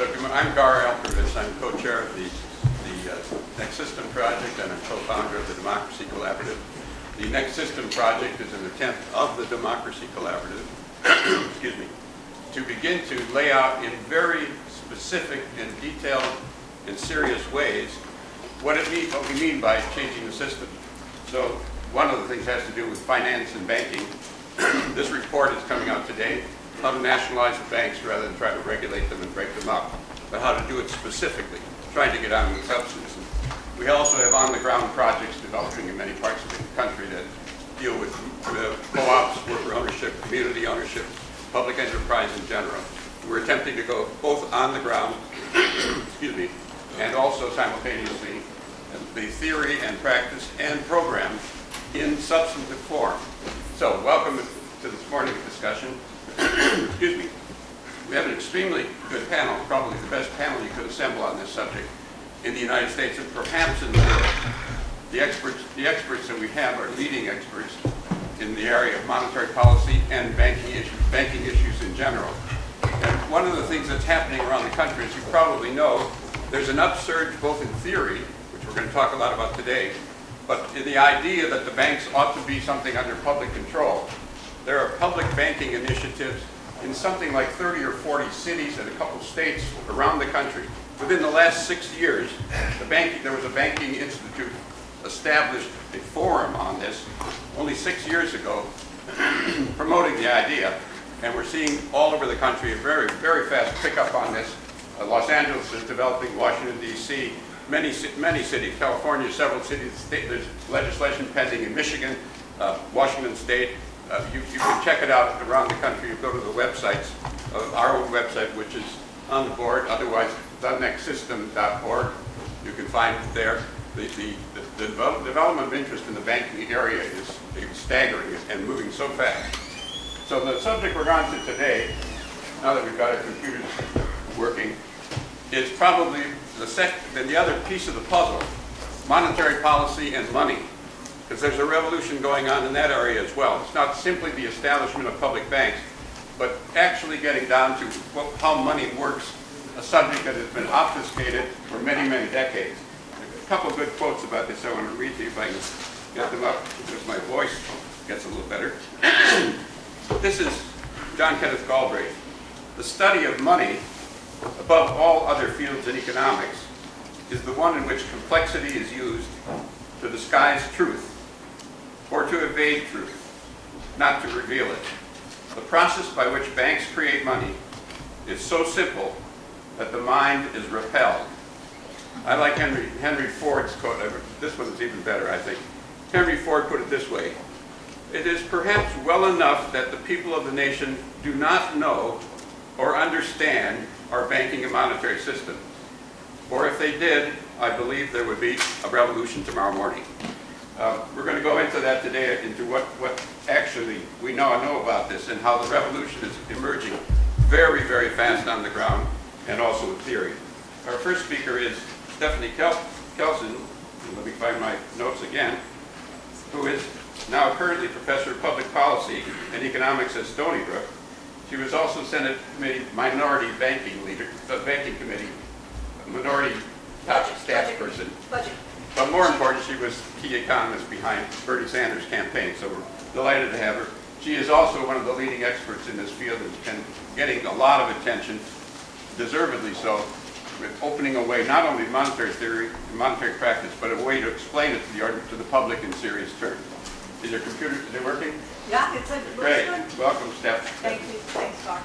So I'm Gar Alperovitz. I'm co-chair of the, the uh, Next System Project and I'm co-founder of the Democracy Collaborative. The Next System Project is an attempt of the Democracy Collaborative, excuse me, to begin to lay out in very specific and detailed and serious ways what it mean, what we mean by changing the system. So one of the things has to do with finance and banking. this report is coming out today how to nationalize the banks rather than try to regulate them and break them up, but how to do it specifically, trying to get on the substance. We also have on-the-ground projects developing in many parts of the country that deal with uh, co-ops, worker ownership, community ownership, public enterprise in general. We're attempting to go both on the ground, excuse me, and also simultaneously the theory and practice and program in substantive form. So welcome to this morning's discussion. Excuse me, we have an extremely good panel, probably the best panel you could assemble on this subject in the United States and perhaps in the world. The experts, the experts that we have are leading experts in the area of monetary policy and banking issues, banking issues in general. And one of the things that's happening around the country, as you probably know, there's an upsurge both in theory, which we're going to talk a lot about today, but in the idea that the banks ought to be something under public control there are public banking initiatives in something like 30 or 40 cities and a couple states around the country. Within the last six years, the banking, there was a banking institute established a forum on this only six years ago, promoting the idea. And we're seeing all over the country a very, very fast pickup on this. Uh, Los Angeles is developing, Washington, D.C., many, many cities, California, several cities, state, there's legislation pending in Michigan, uh, Washington State, uh, you, you, can check it out around the country. You go to the websites, of our own website, which is on the board, otherwise thenextsystem.org. You can find it there. The, the, the, the development of interest in the banking area is, is staggering and moving so fast. So the subject we're on to today, now that we've got our computers working, is probably the, sec the other piece of the puzzle, monetary policy and money because there's a revolution going on in that area as well. It's not simply the establishment of public banks, but actually getting down to what, how money works, a subject that has been obfuscated for many, many decades. A couple good quotes about this I want to read to you if I can get them up, because my voice gets a little better. this is John Kenneth Galbraith. The study of money, above all other fields in economics, is the one in which complexity is used to disguise truth or to evade truth, not to reveal it. The process by which banks create money is so simple that the mind is repelled. I like Henry, Henry Ford's quote. Uh, this one is even better, I think. Henry Ford put it this way. It is perhaps well enough that the people of the nation do not know or understand our banking and monetary system. Or if they did, I believe there would be a revolution tomorrow morning. Uh, we're going to go into that today, into what, what actually we now know about this and how the revolution is emerging very, very fast on the ground and also in theory. Our first speaker is Stephanie Kel Kelton, let me find my notes again, who is now currently Professor of Public Policy and Economics at Stony Brook. She was also Senate Committee Minority Banking Leader, the Banking Committee Minority Top Staff Person. Budget. But more important, she was key economist behind Bernie Sanders' campaign, so we're delighted to have her. She is also one of the leading experts in this field and getting a lot of attention, deservedly so, with opening a way not only monetary theory and monetary practice, but a way to explain it to the, to the public in serious terms. Is your computer, is it working? Yeah, it's a, Great. Welcome, Steph. Thank you. Thanks, Doc.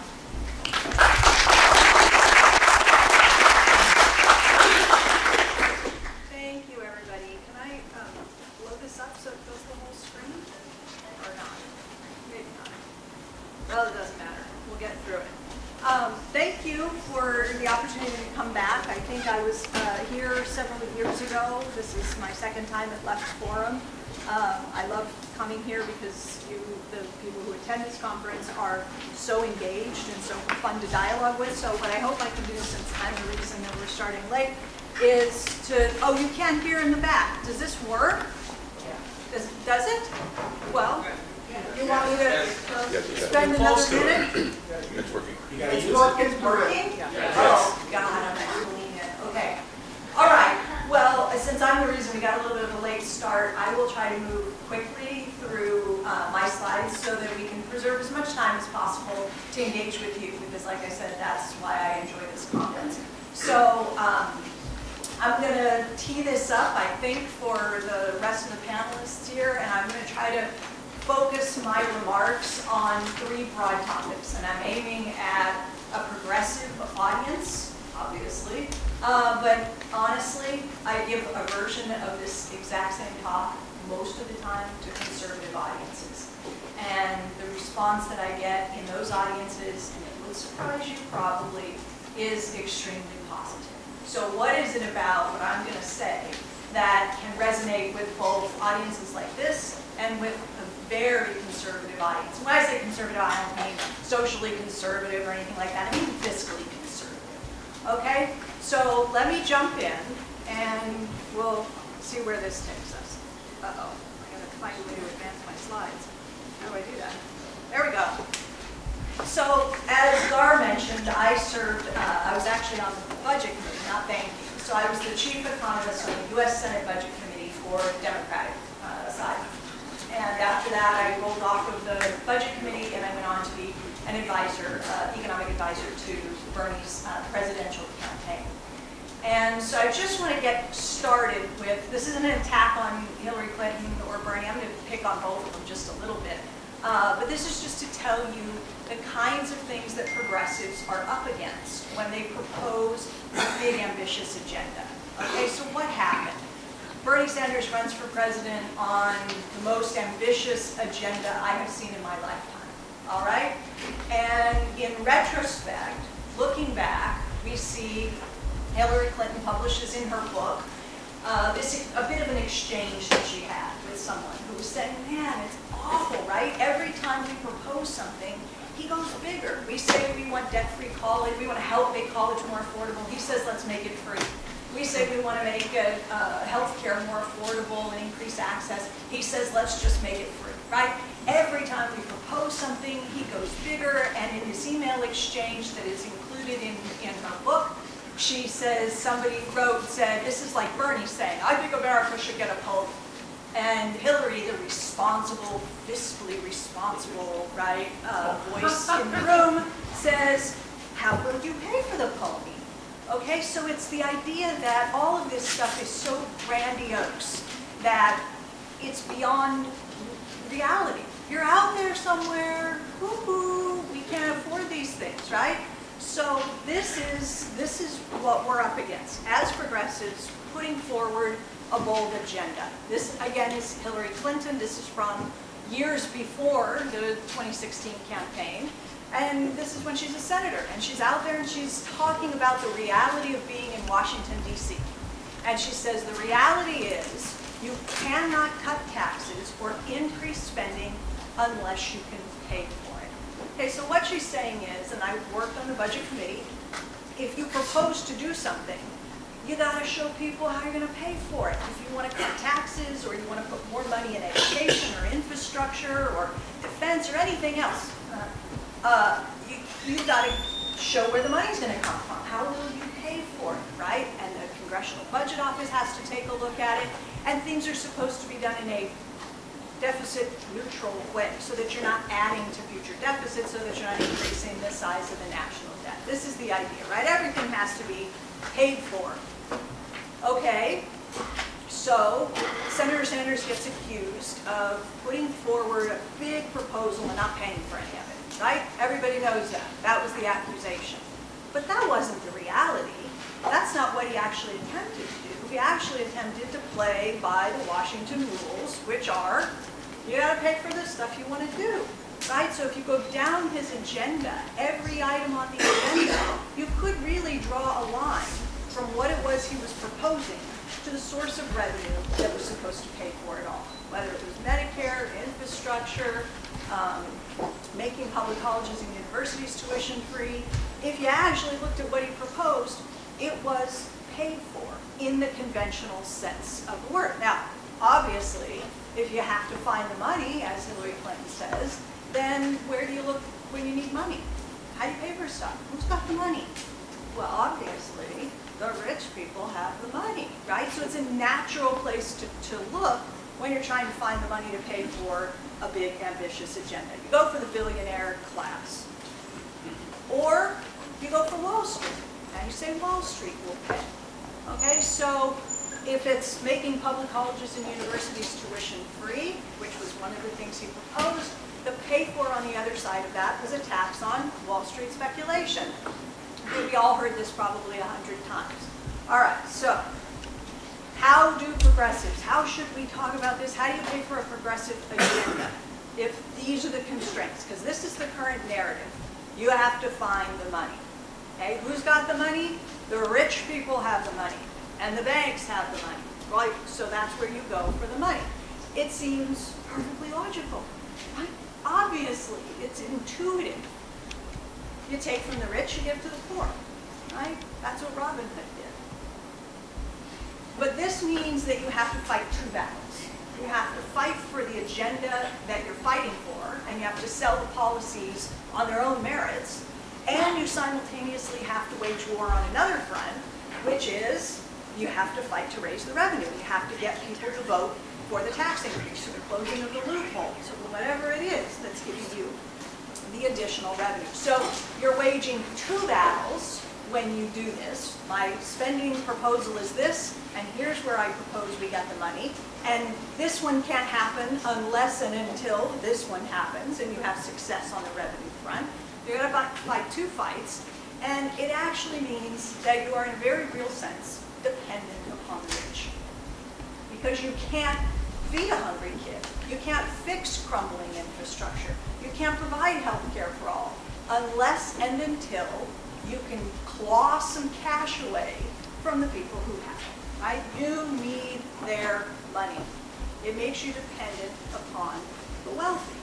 Well, it doesn't matter. We'll get through it. Um, thank you for the opportunity to come back. I was uh, here several years ago. This is my second time at Left Forum. Um, I love coming here because you, the people who attend this conference are so engaged and so fun to dialogue with. So what I hope I can do, since I'm the reason that we're starting late, is to, oh, you can hear in the back. Does this work? Does, does it? Well, you want me to Yes, spend another minute? It's working. It's working? Oh, God. Okay. All right. Well, uh, since I'm the reason we got a little bit of a late start, I will try to move quickly through uh, my slides so that we can preserve as much time as possible to engage with you because, like I said, that's why I enjoy this conference. So um, I'm going to tee this up, I think, for the rest of the panelists here, and I'm going to try to focus my remarks on three broad topics, and I'm aiming at a progressive audience, obviously, uh, but honestly, I give a version of this exact same talk most of the time to conservative audiences. And the response that I get in those audiences, and it would surprise you probably, is extremely positive. So what is it about what I'm going to say that can resonate with both audiences like this and with a very conservative audience? When I say conservative, I don't mean socially conservative or anything like that. I mean fiscally conservative. Okay? So let me jump in and we'll see where this takes us. Uh-oh, I gotta find a way to advance my slides. How do I do that? There we go. So as Gar mentioned, I served, uh, I was actually on the budget committee, not banking. So I was the chief economist on the U.S. Senate Budget Committee for Democratic uh, side. And after that, I rolled off of the budget committee and I went on to be an advisor, uh, economic advisor to Bernie's uh, presidential campaign. And so I just want to get started with, this isn't an attack on Hillary Clinton or Bernie, I'm going to pick on both of them just a little bit. Uh, but this is just to tell you the kinds of things that progressives are up against when they propose a big ambitious agenda. Okay, so what happened? Bernie Sanders runs for president on the most ambitious agenda I have seen in my lifetime. All right? And in retrospect, looking back, we see Hillary Clinton publishes in her book uh, this a bit of an exchange that she had with someone who was saying, man, it's awful, right? Every time we propose something, he goes bigger. We say we want debt-free college, we want to help make college more affordable. He says, let's make it free. We say we want to make uh, health care more affordable and increase access. He says, let's just make it free, right? Every time we propose something, he goes bigger, and in his email exchange that is included in, in her book, she says, somebody wrote, said, this is like Bernie saying, I think America should get a pope. And Hillary, the responsible, fiscally responsible, right, uh, voice in the room, says, how will you pay for the pony? Okay, so it's the idea that all of this stuff is so grandiose that it's beyond reality. You're out there somewhere, hoo-hoo, we can't afford these things, right? So this is, this is what we're up against as progressives putting forward a bold agenda. This, again, is Hillary Clinton. This is from years before the 2016 campaign. And this is when she's a senator. And she's out there and she's talking about the reality of being in Washington, D.C. And she says the reality is you cannot cut taxes or increase spending unless you can pay for it. Okay, so what she's saying is, and I worked on the budget committee, if you propose to do something, you got to show people how you're going to pay for it. If you want to cut taxes or you want to put more money in education or infrastructure or defense or anything else, uh, you, you've got to show where the money's going to come from. How will you pay for it, right? And the Congressional Budget Office has to take a look at it. And things are supposed to be done in a deficit neutral way so that you're not adding to future deficits, so that you're not increasing the size of the national debt. This is the idea, right? Everything has to be paid for. Okay, so Senator Sanders gets accused of putting forward a big proposal and not paying for any of it, right? Everybody knows that. That was the accusation. But that wasn't the reality. That's not what he actually attempted. He actually attempted to play by the Washington rules, which are, you gotta pay for the stuff you wanna do, right? So if you go down his agenda, every item on the agenda, you could really draw a line from what it was he was proposing to the source of revenue that was supposed to pay for it all, whether it was Medicare, infrastructure, um, making public colleges and universities tuition free. If you actually looked at what he proposed, it was paid for in the conventional sense of the word. Now, obviously, if you have to find the money, as Hillary Clinton says, then where do you look when you need money? How do you pay for stuff? Who's got the money? Well, obviously, the rich people have the money, right? So it's a natural place to, to look when you're trying to find the money to pay for a big, ambitious agenda. You go for the billionaire class. Or you go for Wall Street, and you say Wall Street will pay. Okay, so if it's making public colleges and universities tuition free, which was one of the things he proposed, the pay for on the other side of that was a tax on Wall Street speculation. We all heard this probably a hundred times. All right, so how do progressives, how should we talk about this? How do you pay for a progressive agenda? If these are the constraints, because this is the current narrative. You have to find the money. Okay, who's got the money? The rich people have the money, and the banks have the money. Right, so that's where you go for the money. It seems perfectly logical, right? Obviously, it's intuitive. You take from the rich, you give to the poor, right? That's what Robin Hood did. But this means that you have to fight two battles. You have to fight for the agenda that you're fighting for, and you have to sell the policies on their own merits, and you simultaneously have to wage war on another front, which is you have to fight to raise the revenue. You have to get people to vote for the tax increase, or the closing of the loopholes, or whatever it is that's giving you the additional revenue. So you're waging two battles when you do this. My spending proposal is this, and here's where I propose we get the money. And this one can't happen unless and until this one happens, and you have success on the revenue front. You're going to fight two fights, and it actually means that you are, in a very real sense, dependent upon the rich. Because you can't feed a hungry kid. You can't fix crumbling infrastructure. You can't provide health care for all unless and until you can claw some cash away from the people who have it, right? You need their money. It makes you dependent upon the wealthy.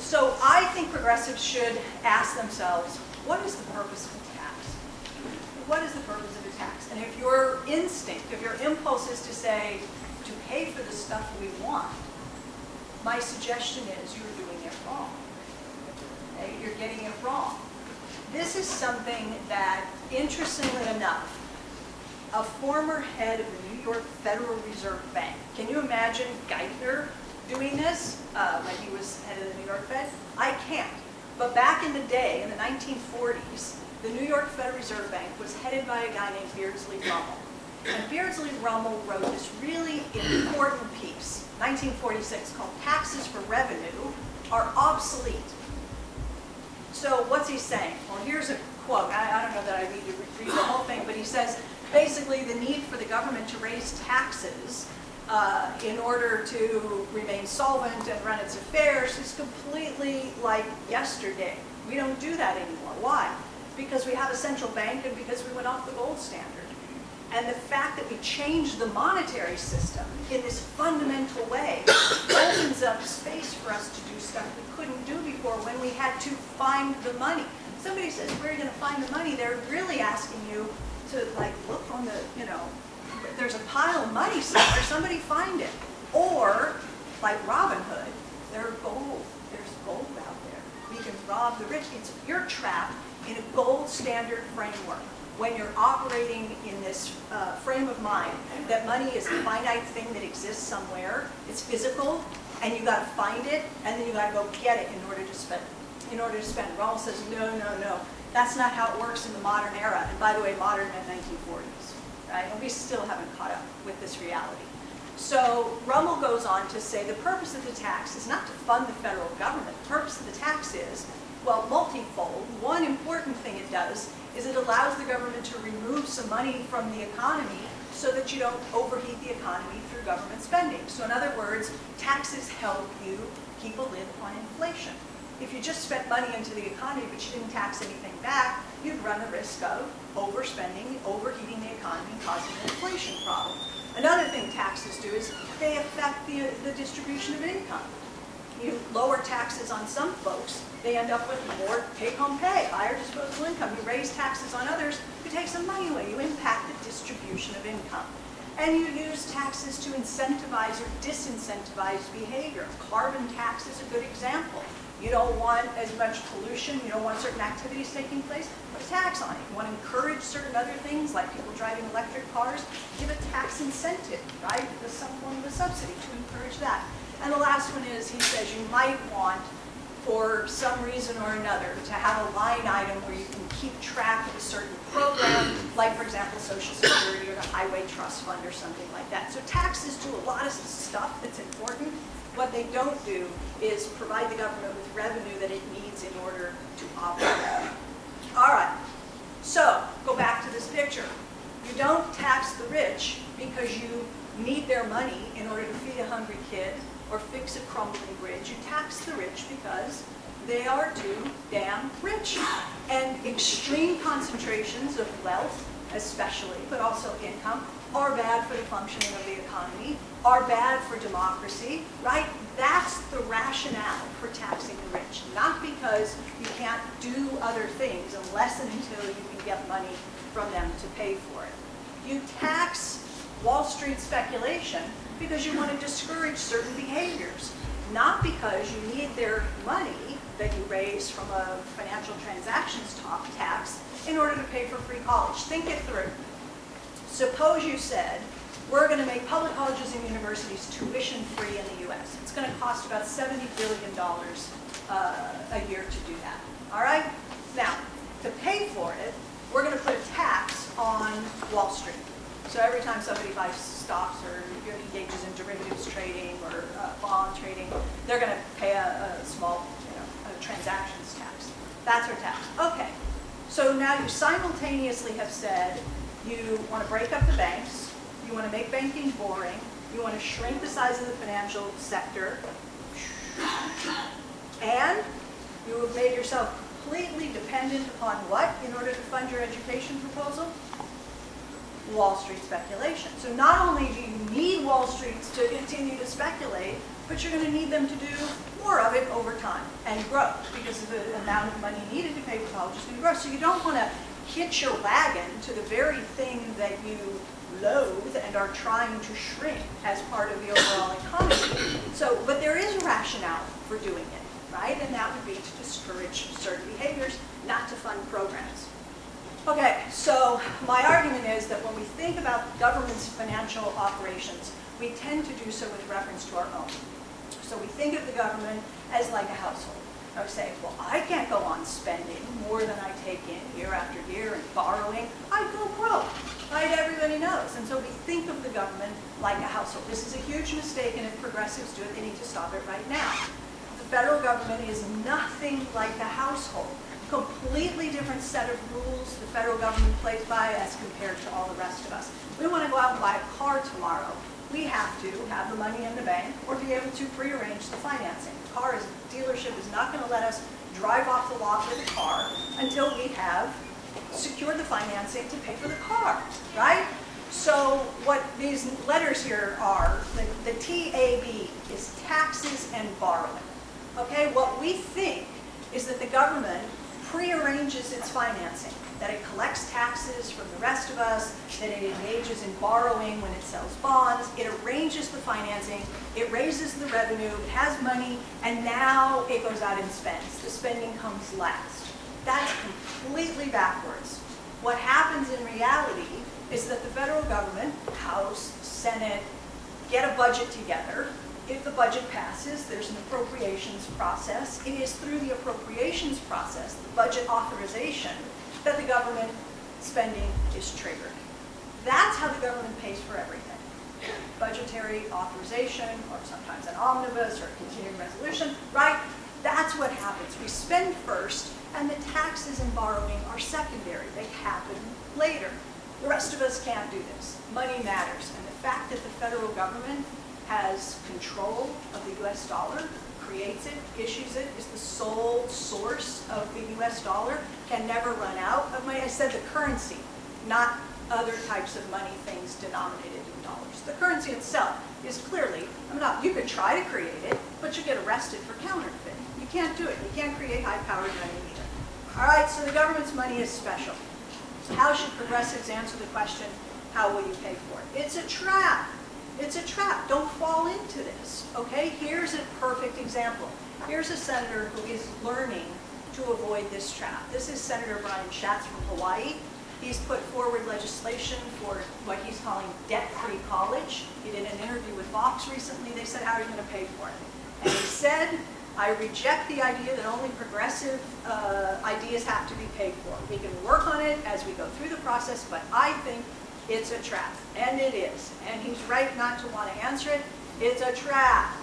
So I think progressives should ask themselves, what is the purpose of a tax? What is the purpose of a tax? And if your instinct, if your impulse is to say, to pay for the stuff we want, my suggestion is you're doing it wrong. Okay? You're getting it wrong. This is something that, interestingly enough, a former head of the New York Federal Reserve Bank, can you imagine Geithner doing this uh, when he was head of the New York Fed? I can't. But back in the day, in the 1940s, the New York Federal Reserve Bank was headed by a guy named Beardsley Ruml. And Beardsley Ruml wrote this really important piece, 1946, called Taxes for Revenue Are Obsolete. So what's he saying? Well, here's a quote. I, I don't know that I need to read the whole thing, but he says, basically the need for the government to raise taxes uh, in order to remain solvent and run its affairs is completely like yesterday. We don't do that anymore. Why? Because we have a central bank and because we went off the gold standard. And the fact that we changed the monetary system in this fundamental way opens up space for us to do stuff we couldn't do before when we had to find the money. Somebody says, where are you going to find the money? They're really asking you to like look on the, you know, there's a pile of money somewhere, somebody find it. Or, like Robin Hood, there's gold, there's gold out there. We can rob the rich. It's, you're trapped in a gold standard framework when you're operating in this uh, frame of mind that money is a finite thing that exists somewhere, it's physical, and you got to find it, and then you got to go get it in order to spend. In order to spend. Rawls says, no, no, no. That's not how it works in the modern era. And by the way, modern meant 1940s, right? And we still haven't caught up with this reality. So Ruml goes on to say the purpose of the tax is not to fund the federal government. The purpose of the tax is, well, multifold. One important thing it does is it allows the government to remove some money from the economy so that you don't overheat the economy through government spending. So in other words, taxes help you keep a lid on inflation. If you just spent money into the economy but you didn't tax anything back, you'd run the risk of overspending, overheating the economy, causing an inflation problem. Another thing taxes do is they affect the, the distribution of income. You lower taxes on some folks, they end up with more take-home pay, higher disposable income. You raise taxes on others, you take some money away. You impact the distribution of income. And you use taxes to incentivize or disincentivize behavior. Carbon tax is a good example. You don't want as much pollution, you don't want certain activities taking place, put a tax on it. You want to encourage certain other things, like people driving electric cars, give a tax incentive, right? With some form of a subsidy to encourage that. And the last one is, he says you might want for some reason or another, to have a line item where you can keep track of a certain program, like for example, Social Security or the Highway Trust Fund or something like that. So taxes do a lot of stuff that's important. What they don't do is provide the government with revenue that it needs in order to operate. All right, so go back to this picture. You don't tax the rich because you need their money in order to feed a hungry kid or fix a crumbling bridge. You tax the rich because they are too damn rich. And extreme concentrations of wealth, especially, but also income, are bad for the functioning of the economy, are bad for democracy, right? That's the rationale for taxing the rich, not because you can't do other things unless and until you can get money from them to pay for it. You tax Wall Street speculation because you want to discourage certain behaviors, not because you need their money that you raise from a financial transactions top tax in order to pay for free college. Think it through. Suppose you said, we're going to make public colleges and universities tuition free in the U.S. It's going to cost about $70 billion uh, a year to do that. All right? Now, to pay for it, we're going to put a tax on Wall Street. So every time somebody buys stocks or engages in derivatives trading or uh, bond trading, they're going to pay a, a small you know, a transactions tax. That's our tax. Okay. So now you simultaneously have said you want to break up the banks, you want to make banking boring, you want to shrink the size of the financial sector, and you have made yourself completely dependent upon what in order to fund your education proposal? Wall Street speculation. So not only do you need Wall Street to continue to speculate, but you're going to need them to do more of it over time and grow because the amount of money needed to pay for college is going to grow. So you don't want to hitch your wagon to the very thing that you loathe and are trying to shrink as part of the overall economy. So, but there is a rationale for doing it, right? And that would be to discourage certain behaviors, not to fund programs. Okay, so my argument is that when we think about government's financial operations, we tend to do so with reference to our own. So we think of the government as like a household. I would say, well, I can't go on spending more than I take in year after year and borrowing. I'd go broke, right? Everybody knows. And so we think of the government like a household. This is a huge mistake, and if progressives do it, they need to stop it right now. The federal government is nothing like a household. Completely different set of rules the federal government plays by as compared to all the rest of us. We want to go out and buy a car tomorrow. We have to have the money in the bank or be able to prearrange the financing The car is, dealership is not going to let us drive off the lot with a car until we have secured the financing to pay for the car, right? So what these letters here are, the, the TAB is taxes and borrowing. Okay, what we think is that the government prearranges its financing that it collects taxes from the rest of us, that it engages in borrowing when it sells bonds, it arranges the financing, it raises the revenue, it has money, and now it goes out and spends. The spending comes last. That's completely backwards. What happens in reality is that the federal government, House, Senate, get a budget together. If the budget passes, there's an appropriations process. It is through the appropriations process, the budget authorization, that the government spending is triggered. That's how the government pays for everything. Budgetary authorization, or sometimes an omnibus or a continuing resolution, right? That's what happens. We spend first, and the taxes and borrowing are secondary. They happen later. The rest of us can't do this. Money matters. And the fact that the federal government has control of the US dollar creates it, issues it, is the sole source of the US dollar, can never run out of money. I said the currency, not other types of money things denominated in dollars. The currency itself is clearly, I'm not, you could try to create it, but you get arrested for counterfeit. You can't do it. You can't create high-powered money. All right, so the government's money is special. How should progressives answer the question, how will you pay for it? It's a trap. It's a trap. Don't fall into this, okay? Here's a perfect example. Here's a senator who is learning to avoid this trap. This is Senator Brian Schatz from Hawaii. He's put forward legislation for what he's calling debt-free college. He did an interview with Vox recently. They said, how are you going to pay for it? And he said, I reject the idea that only progressive uh, ideas have to be paid for. We can work on it as we go through the process, but I think it's a trap, and it is. And he's right not to want to answer it. It's a trap.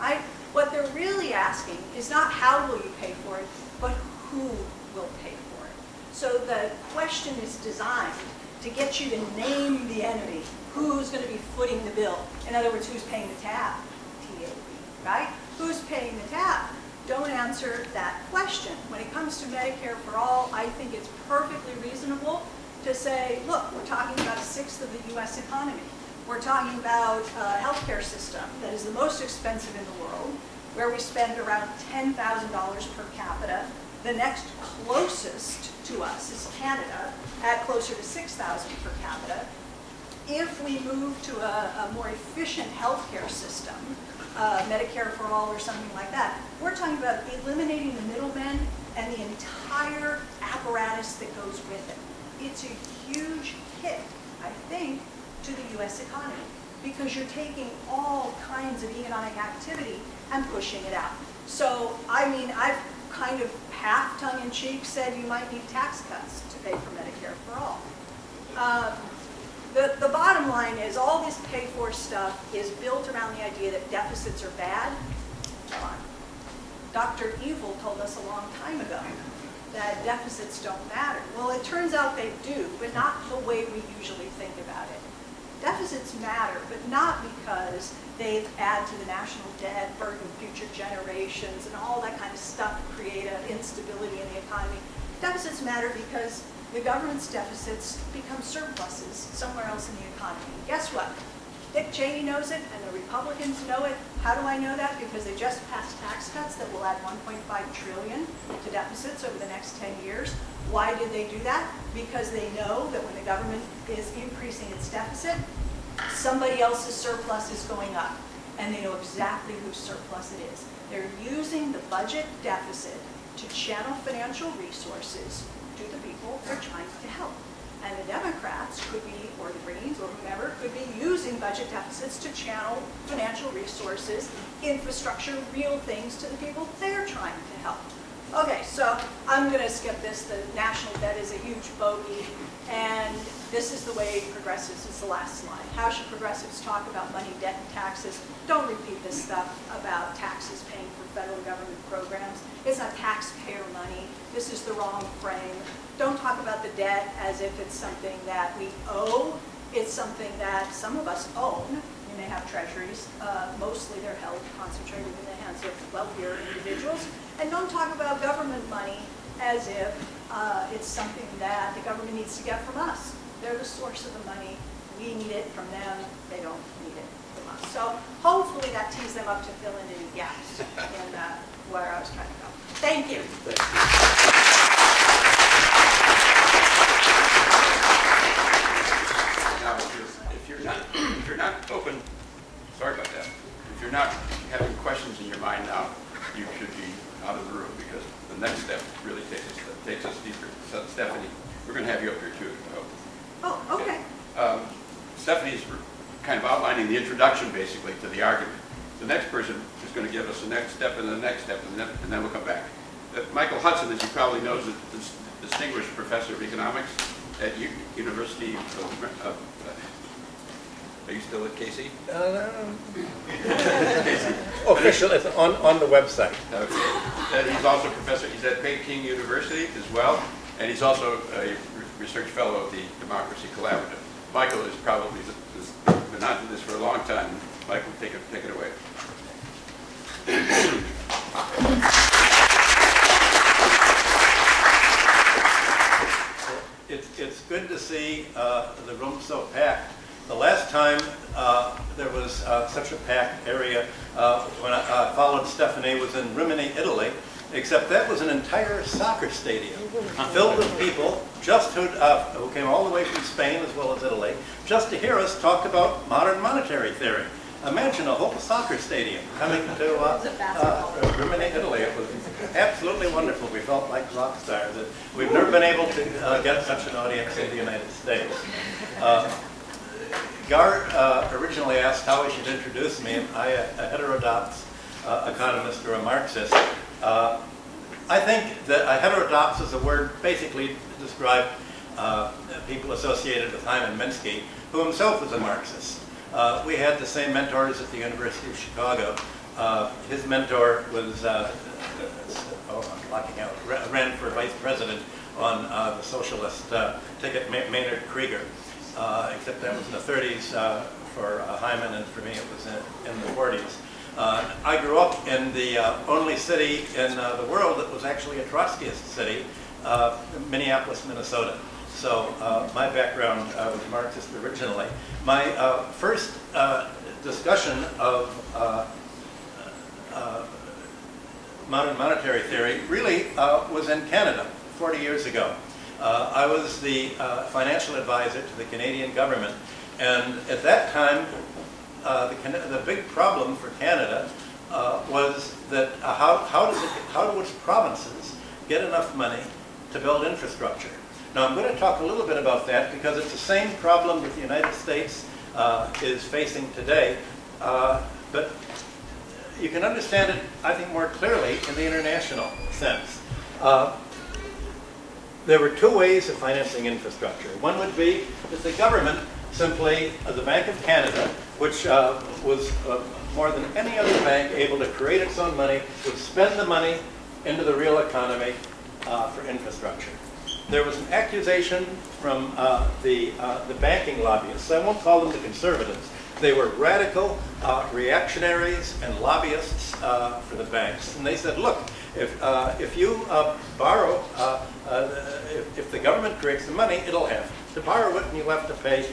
I, what they're really asking is not how will you pay for it, but who will pay for it. So the question is designed to get you to name the enemy. Who's going to be footing the bill? In other words, who's paying the tab? TAB, right? Who's paying the tab? Don't answer that question. When it comes to Medicare for all, I think it's perfectly reasonable to say, look, we're talking about a sixth of the U.S. economy. We're talking about a healthcare system that is the most expensive in the world, where we spend around $10,000 per capita. The next closest to us is Canada, at closer to 6,000 per capita. If we move to a, a more efficient healthcare system, uh, Medicare for all or something like that, we're talking about eliminating the middlemen and the entire apparatus that goes with it. It's a huge hit, I think, to the U.S. economy because you're taking all kinds of economic activity and pushing it out. So, I mean, I've kind of half tongue-in-cheek said you might need tax cuts to pay for Medicare for all. Um, the, the bottom line is all this pay-for stuff is built around the idea that deficits are bad. Dr. Evil told us a long time ago that deficits don't matter. Well, it turns out they do, but not the way we usually think about it. Deficits matter, but not because they add to the national debt, burden future generations, and all that kind of stuff create an instability in the economy. Deficits matter because the government's deficits become surpluses somewhere else in the economy. Guess what? Dick Cheney knows it, and the Republicans know it. How do I know that? Because they just passed tax cuts that will add 1.5 trillion to deficits over the next 10 years. Why did they do that? Because they know that when the government is increasing its deficit, somebody else's surplus is going up. And they know exactly whose surplus it is. They're using the budget deficit to channel financial resources people they're trying to help. And the Democrats could be, or the Greens, or whomever, could be using budget deficits to channel financial resources, infrastructure, real things to the people they're trying to help. Okay, so I'm going to skip this. The national debt is a huge bogey, and this is the way progressives, is the last slide. How should progressives talk about money, debt, and taxes? Don't repeat this stuff about taxes paying for federal government programs. It's not taxpayer money. This is the wrong frame. Don't talk about the debt as if it's something that we owe. It's something that some of us own. May have treasuries. Uh, mostly they're held concentrated in the hands of wealthier individuals. And don't talk about government money as if uh, it's something that the government needs to get from us. They're the source of the money. We need it from them. They don't need it from us. So hopefully that tees them up to fill in any gaps in uh, where I was trying to go. Thank you. Now, if you're, if you're not, if you're not open, sorry about that. If you're not having questions in your mind now, you should be out of the room because the next step really takes us, takes us deeper. So Stephanie, we're going to have you up here too. Oh, okay. Um, Stephanie's kind of outlining the introduction basically to the argument. The next person is going to give us the next step and the next step and then, and then we'll come back. Uh, Michael Hudson, as you probably know, is a distinguished professor of economics at U- University of, of, are you still at KC? Official, it's on, on the website. Okay. And he's also professor, he's at Peking University as well, and he's also a research fellow of the Democracy Collaborative. Michael is probably, has been on this for a long time. Michael, take it, take it away. It's, it's good to see uh, the room so packed. The last time uh, there was uh, such a packed area, uh, when I uh, followed Stephanie, was in Rimini, Italy, except that was an entire soccer stadium filled with people just who, uh, who came all the way from Spain as well as Italy, just to hear us talk about modern monetary theory. Imagine a whole soccer stadium coming to uh, It's a basketball. uh, Rimini, Italy. It was absolutely wonderful. We felt like rock stars. We've never been able to uh, get such an audience in the United States. Uh, Gar uh, originally asked how he should introduce me, and I, a heterodox uh, economist or a Marxist. Uh, I think that a heterodox is a word basically to describe uh, people associated with Hyman Minsky, who himself was a Marxist. Uh, we had the same mentors at the University of Chicago. Uh, his mentor was, uh, oh, I'm blocking out, ran for vice president on uh, the socialist uh, ticket, Maynard Krueger, uh, except that was in the 30s uh, for uh, Hyman, and for me it was in, in the 40s. Uh, I grew up in the uh, only city in uh, the world that was actually a Trotskyist city, uh, Minneapolis, Minnesota. So my background was Marxist originally. My first discussion of modern monetary theory really was in Canada. 40 years ago. Uh, I was the uh, financial advisor to the Canadian government, and at that time, uh, the, the, big problem for Canada uh, was that uh, how, how, does it, how do its provinces get enough money to build infrastructure? Now, I'm going to talk a little bit about that because it's the same problem that the United States uh, is facing today, but you can understand it, I think, more clearly in the international sense. Uh, there were two ways of financing infrastructure. One would be that the government simply, uh, the Bank of Canada, which uh, was uh, more than any other bank able to create its own money, would spend the money into the real economy uh, for infrastructure. There was an accusation from uh, the, uh, the banking lobbyists, I won't call them the conservatives, they were radical reactionaries and lobbyists for the banks. And they said, look, if, uh, if you uh, borrow, uh, uh, if, if, the government creates the money, it'll have to borrow it and you'll have to pay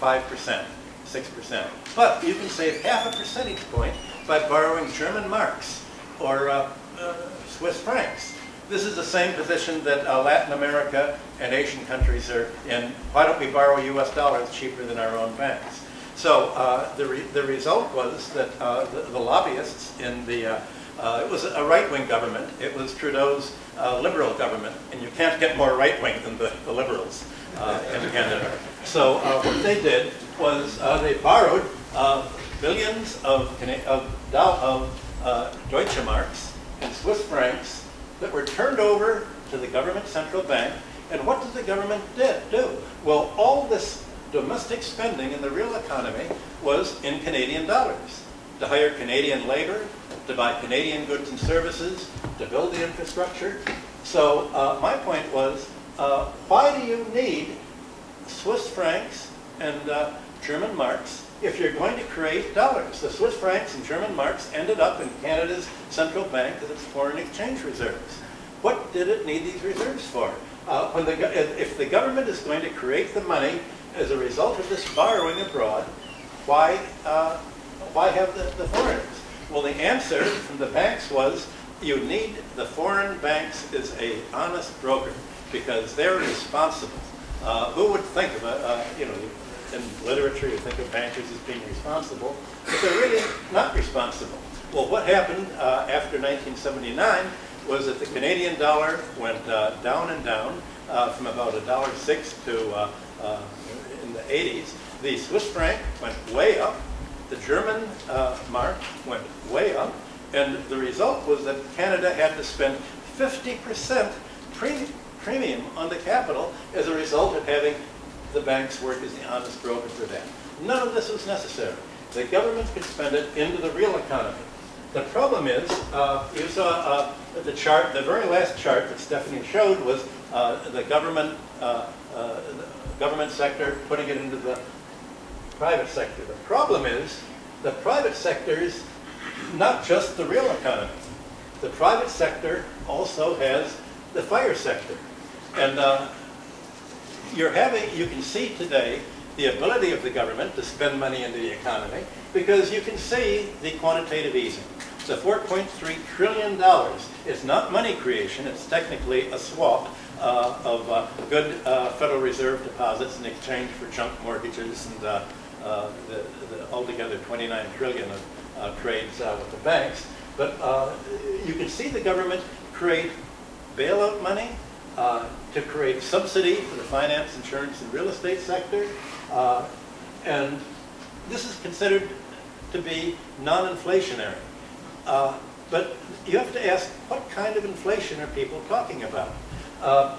5%, 6%. But you can save half a percentage point by borrowing German marks or uh, uh, Swiss francs. This is the same position that Latin America and Asian countries are in. Why don't we borrow US dollars cheaper than our own banks? So the, re the result was that the, the, lobbyists in the uh, it was a right-wing government. It was Trudeau's uh, liberal government, and you can't get more right-wing than the, the liberals uh, in Canada. So uh, what they did was uh, they borrowed uh, billions of, of, of Deutsche Marks and Swiss francs that were turned over to the government central bank. And what did the government did, do? Well, all this domestic spending in the real economy was in Canadian dollars to hire Canadian labor, to buy Canadian goods and services, to build the infrastructure. So uh, my point was, uh, why do you need Swiss francs and uh, German marks if you're going to create dollars? The Swiss francs and German marks ended up in Canada's central bank as its foreign exchange reserves. What did it need these reserves for? Uh, when the, if the government is going to create the money as a result of this borrowing abroad, why uh, why have the, the foreigners? Well, the answer from the banks was you need the foreign banks as a honest broker because they're responsible. Uh, who would think of a, uh, you know, in literature you think of bankers as being responsible, but they're really not responsible. Well, what happened uh, after 1979 was that the Canadian dollar went uh, down and down uh, from about a dollar six to uh, in the 80s. The Swiss franc went way up the German uh, mark went way up, and the result was that Canada had to spend 50% pre premium on the capital as a result of having the banks work as the honest broker for them. None of this was necessary. The government could spend it into the real economy. The problem is, uh, you saw uh, the chart, the very last chart that Stephanie showed was uh, the government, uh, uh, the government sector putting it into the private sector. The problem is the private sector is not just the real economy. The private sector also has the fire sector. And uh, you're having, you can see today the ability of the government to spend money into the economy because you can see the quantitative easing. A $4.3 trillion. It's not money creation, it's technically a swap uh, of uh, good uh, Federal Reserve deposits in exchange for junk mortgages and uh, the, the altogether 29 trillion of uh, trades uh, with the banks. But you can see the government create bailout money to create subsidy for the finance, insurance, and real estate sector. and this is considered to be non-inflationary. Uh, But you have to ask, what kind of inflation are people talking about? Uh,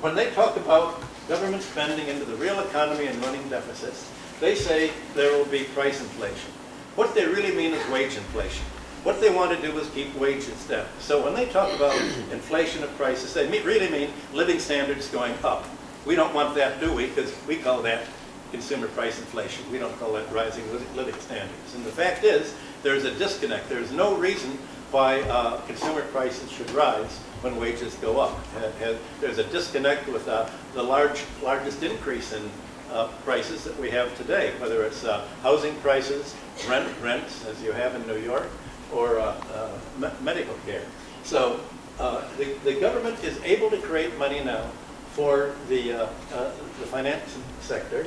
When they talk about government spending into the real economy and running deficits, they say there will be price inflation. What they really mean is wage inflation. What they want to do is keep wages down. So when they talk about inflation of prices, they really mean living standards going up. We don't want that, do we? Because we call that consumer price inflation. We don't call that rising living standards. And the fact is, there's a disconnect. There's no reason why uh, consumer prices should rise when wages go up. And- There's a disconnect with uh, the large, largest increase in uh, prices that we have today, whether it's uh, housing prices, rent, rents, as you have in New York, or uh, uh, me- medical care. So uh, the, the government is able to create money now for the, the finance sector,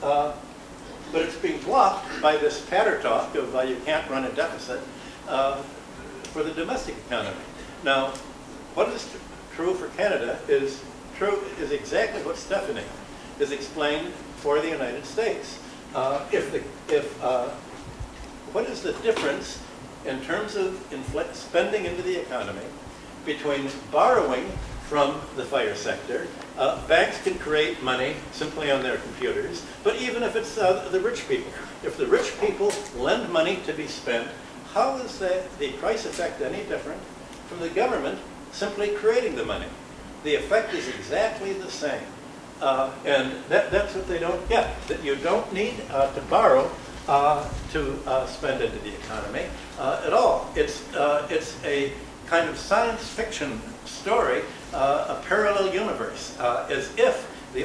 but it's being blocked by this patter talk of you can't run a deficit for the domestic economy. Now, what is true for Canada is true is exactly what Stephanie has explained for the United States. Uh, if the if uh, what is the difference in terms of spending into the economy between borrowing from the fire sector? Uh, banks can create money simply on their computers, but even if it's uh, the rich people, if the rich people lend money to be spent, how is that, the price effect any different from the government simply creating the money? The effect is exactly the same. Uh, and that, that's what they don't get, that you don't need uh, to borrow uh, to uh, spend into the economy uh, at all. It's, uh, it's a kind of science fiction story, a parallel universe, as if the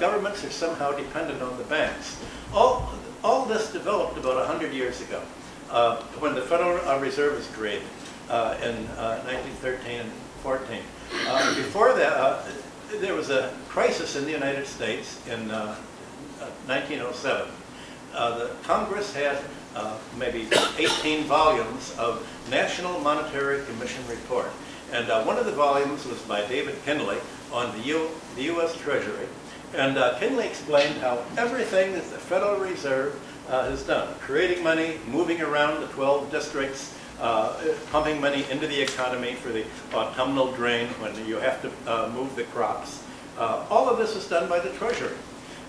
governments are somehow dependent on the banks. All, all this developed about 100 years ago, when the Federal Reserve was created in uh, 1913 and 14. Uh, before that, there was a crisis in the United States in uh, uh, 1907. Uh, the Congress had uh, maybe 18 volumes of National Monetary Commission report. And uh, one of the volumes was by David Kinley on the, U, the U.S. Treasury. And uh, Kinley explained how everything that the Federal Reserve uh, has done, creating money, moving around the 12 districts, uh, pumping money into the economy for the autumnal drain when you have to uh, move the crops. Uh, all of this is done by the Treasury.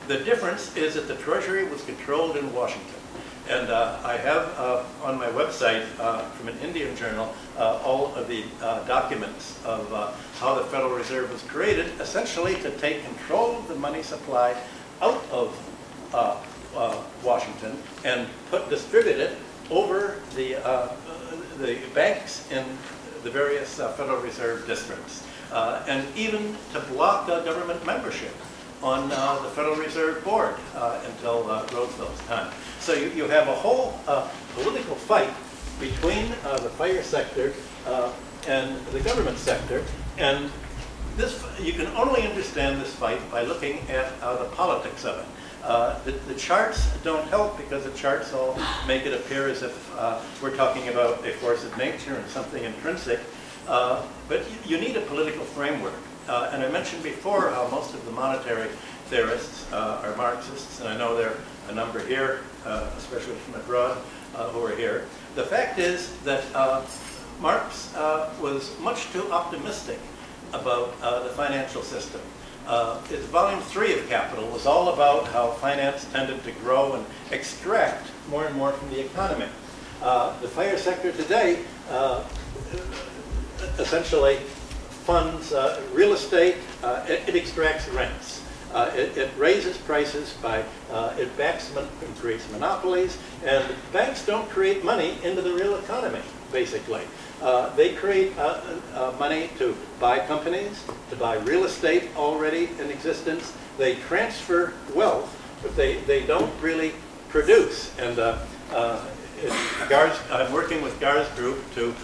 The difference is that the Treasury was controlled in Washington. And uh, I have uh, on my website uh, from an Indian journal all of the documents of how the Federal Reserve was created, essentially to take control of the money supply out of uh, uh, Washington and put distribute it over the uh, the banks in the various uh, Federal Reserve districts, uh, and even to block government membership on uh, the Federal Reserve Board uh, until uh, Roosevelt's time. So you, you have a whole political fight between the fire sector and the government sector, and this, you can only understand this fight by looking at the politics of it. Uh, the, the charts don't help because the charts all make it appear as if uh, we're talking about a force of nature and something intrinsic. Uh, but you, you need a political framework. Uh, and I mentioned before how most of the monetary theorists uh, are Marxists, and I know there are a number here, especially from abroad, who are here. The fact is that Marx was much too optimistic about the financial system. Uh, his volume three of Capital was all about how finance tended to grow and extract more and more from the economy. Uh, the fire sector today uh, essentially funds uh, real estate, uh, it, it extracts rents. Uh, it, it raises prices by, it backs, mon- creates monopolies, and banks don't create money into the real economy, basically. Uh, they create uh, uh, money to buy companies, to buy real estate already in existence. They transfer wealth, but they, they don't really produce. And uh, uh, Gar's, I'm working with Gar's Group to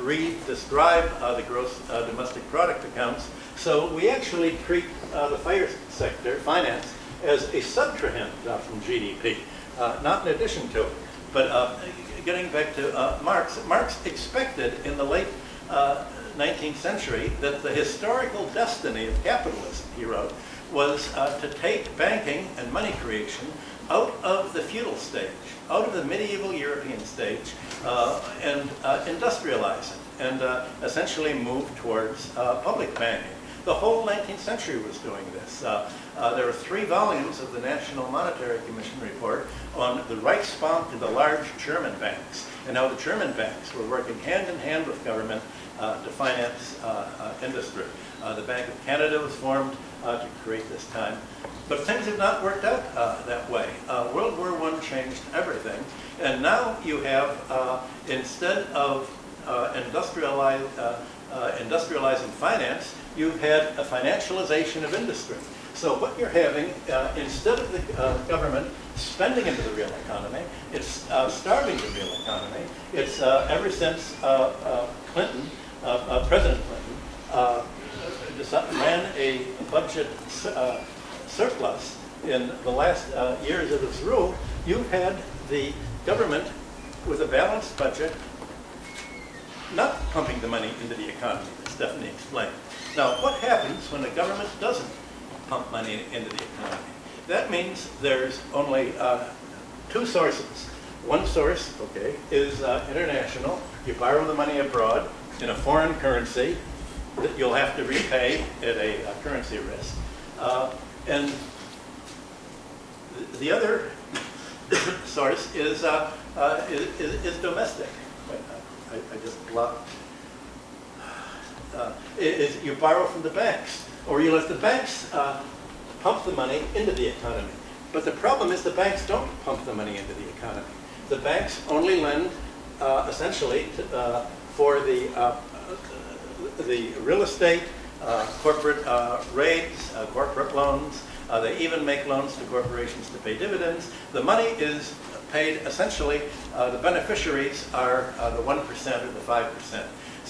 re-describe the gross domestic product accounts. So we actually treat the fire sector, finance, as a subtrahend from GDP, not in addition to it. But getting back to uh, Marx, Marx expected in the late uh, 19th century that the historical destiny of capitalism, he wrote, was uh, to take banking and money creation out of the feudal stage, out of the medieval European stage, uh, and uh, industrialize it, and uh, essentially move towards public banking. The whole 19th century was doing this. Uh, uh, there are three volumes of the National Monetary Commission report on the Reichsbank and the large German banks, and how the German banks were working hand in hand with government uh, to finance uh, uh, industry. Uh, the Bank of Canada was formed to create this time. But things have not worked out that way. World War I changed everything, and now you have, instead of industrializing finance, you've had a financialization of industry. So what you're having, uh, instead of the uh, government spending into the real economy, it's uh, starving the real economy. It's uh, ever since uh, uh, Clinton, President Clinton, ran a budget surplus in the last years of his rule, you've had the government with a balanced budget not pumping the money into the economy, as Stephanie explained. Now, what happens when the government doesn't pump money into the economy? That means there's only uh, two sources. One source, okay, is uh, international. You borrow the money abroad in a foreign currency that you'll have to repay at a, a currency risk. Uh, and the other source is, uh, uh, is, is, domestic. I, I just blocked uh, is you borrow from the banks, or you let the banks uh, pump the money into the economy. But the problem is the banks don't pump the money into the economy. The banks only lend, uh, essentially, to, uh, for the, uh, the real estate, uh, corporate rates, corporate loans. they even make loans to corporations to pay dividends. The money is paid, essentially, the beneficiaries are the 1% or the 5%.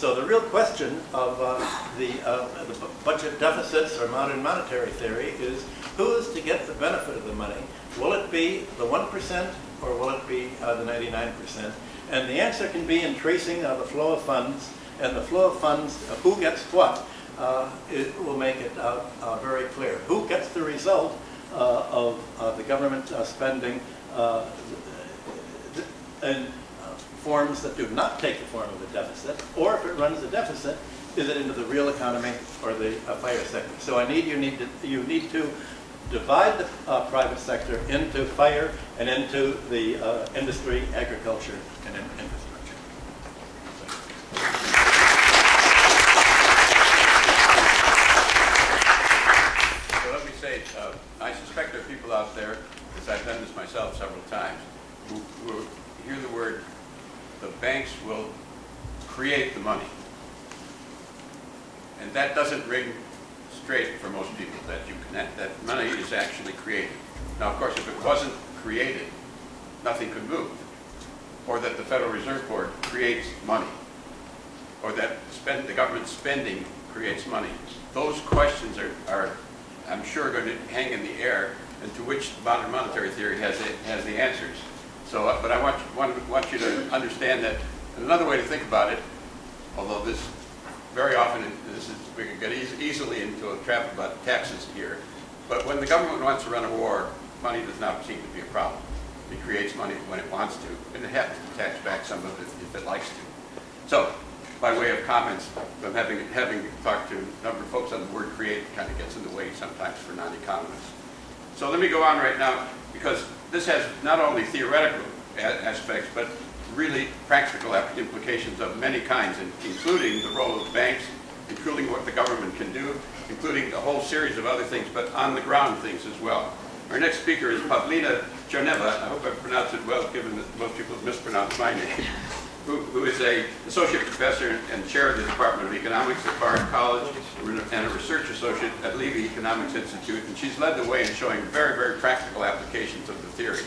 So the real question of uh, the, uh, the budget deficits or modern monetary theory is who is to get the benefit of the money? Will it be the 1% or will it be uh, the 99%? And the answer can be in tracing uh, the flow of funds and the flow of funds, uh, who gets what, uh, it will make it very clear. Who gets the result of the government spending and forms that do not take the form of a deficit, or if it runs a deficit, is it into the real economy or the uh, fire sector? So I need you need to you need to divide the uh, private sector into fire and into the uh, industry, agriculture, and in infrastructure. So let me say, uh, I suspect there are people out there, because I've done this myself several times, who, who hear the word the banks will create the money. And that doesn't ring straight for most people, that you that money is actually created. Now, of course, if it wasn't created, nothing could move. Or that the Federal Reserve Board creates money. Or that spend, the government spending creates money. Those questions are, are, I'm sure, going to hang in the air, and to which modern monetary theory has, it, has the answers. So, uh, but I want, want, want you to understand that another way to think about it, although this very often, this is, we can get easily into a trap about taxes here, but when the government wants to run a war, money does not seem to be a problem. It creates money when it wants to, and it happens to tax back some of it if it likes to. So, by way of comments, from having, having talked to a number of folks on the word create kind of gets in the way sometimes for non-economists. So let me go on right now, because this has not only theoretical aspects, but really practical implications of many kinds, including the role of banks, including what the government can do, including a whole series of other things, but on the ground things as well. Our next speaker is Pavlina Tcherneva. I hope I pronounced it well, given that most people mispronounce my name who, who is a associate professor and chair of the Department of Economics at Bard College and a research associate at Levy Economics Institute. And she's led the way in showing very, very practical applications of the theory.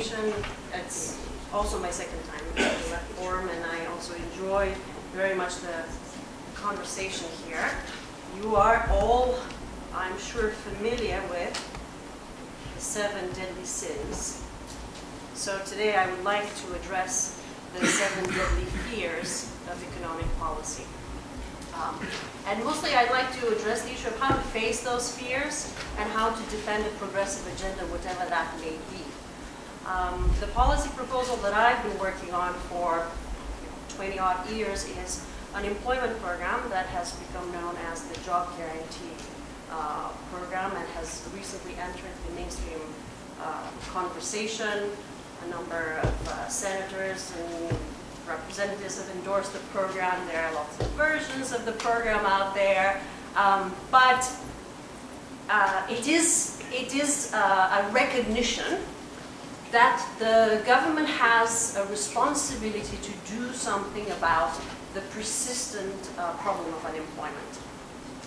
For. It's also my second time in the forum, and I also enjoy very much the conversation here. You are all, I'm sure, familiar with the seven deadly sins. So today I would like to address the seven deadly fears of economic policy. Um, And mostly I'd like to address the issue of how to face those fears and how to defend a progressive agenda, whatever that may be. Um, The policy proposal that I've been working on for 20 odd years is an employment program that has become known as the Job Guarantee uh, Program and has recently entered the mainstream uh, conversation. A number of uh, senators and representatives have endorsed the program. There are lots of versions of the program out there. Um, But uh, it is, it is uh, a recognition that the government has a responsibility to do something about the persistent uh, problem of unemployment.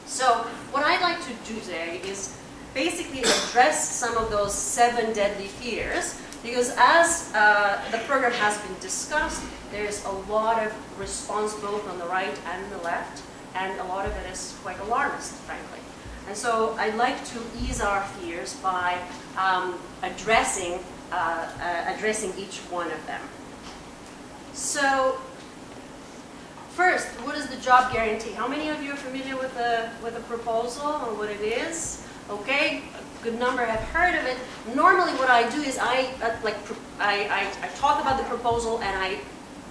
So what I'd like to do today is basically address some of those seven deadly fears because as uh, the program has been discussed, there's a lot of response both on the right and the left, and a lot of it is quite alarmist, frankly. And so I'd like to ease our fears by um, addressing, uh, uh, addressing each one of them. So first, what is the job guarantee? How many of you are familiar with the, with the proposal and what it is? Okay, a good number have heard of it. Normally what I do is I, uh, like, I, I, I talk about the proposal and I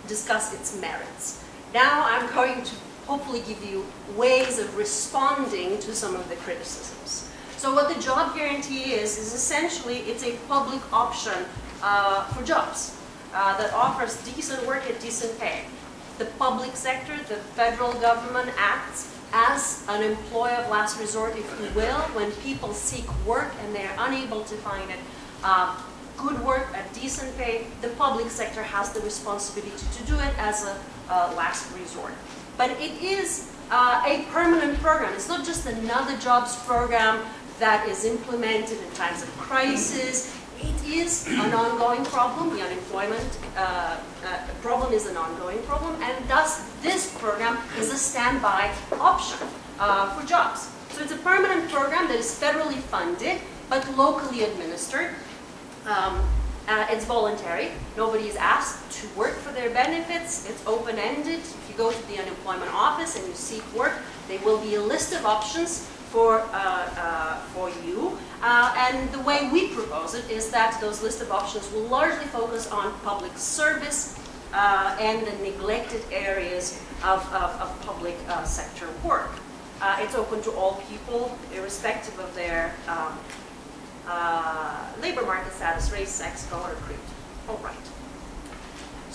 discuss its merits. Now I'm going to hopefully give you ways of responding to some of the criticisms. So what the job guarantee is, is essentially it's a public option uh, for jobs uh, that offers decent work at decent pay. The public sector, the federal government acts as an employer of last resort, if you will, when people seek work and they're unable to find it. Uh, good work at decent pay, the public sector has the responsibility to do it as a last resort. But it is uh, a permanent program. It's not just another jobs program that is implemented in times of crisis. It is an ongoing problem. The unemployment uh, uh, problem is an ongoing problem, and thus this program is a standby option uh, for jobs. So it's a permanent program that is federally funded but locally administered. Um, uh, it's voluntary. Nobody is asked to work for their benefits. It's open-ended. If you go to the unemployment office and you seek work, there will be a list of options for, uh, uh, for you. Uh, and the way we propose it is that those list of options will largely focus on public service and the neglected areas of, of, of public sector work. It's open to all people, irrespective of their um, labor market status, race, sex, color, or creed. All right.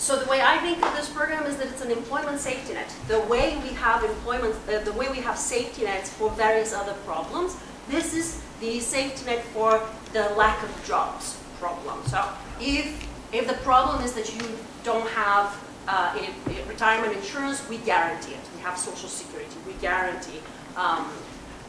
So the way I think of this program is that it's an employment safety net. The way we have employment, uh, the way we have safety nets for various other problems, this is the safety net for the lack of jobs problem. So if if the problem is that you don't have uh, retirement insurance, we guarantee it. We have social security. We guarantee um,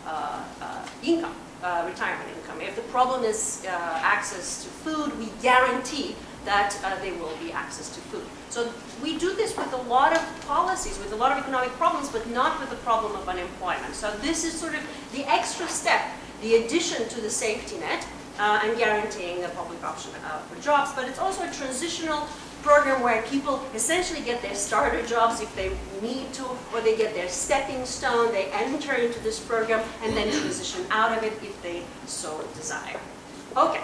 uh, uh, income uh, retirement income. If the problem is uh, access to food, we guarantee that uh, there will be access to food. So we do this with a lot of policies, with a lot of economic problems, but not with the problem of unemployment. So this is sort of the extra step, the addition to the safety net uh, and guaranteeing a public option uh, for jobs. But it's also a transitional program where people essentially get their starter jobs if they need to, or they get their stepping stone, they enter into this program and then transition out of it if they so desire. Okay,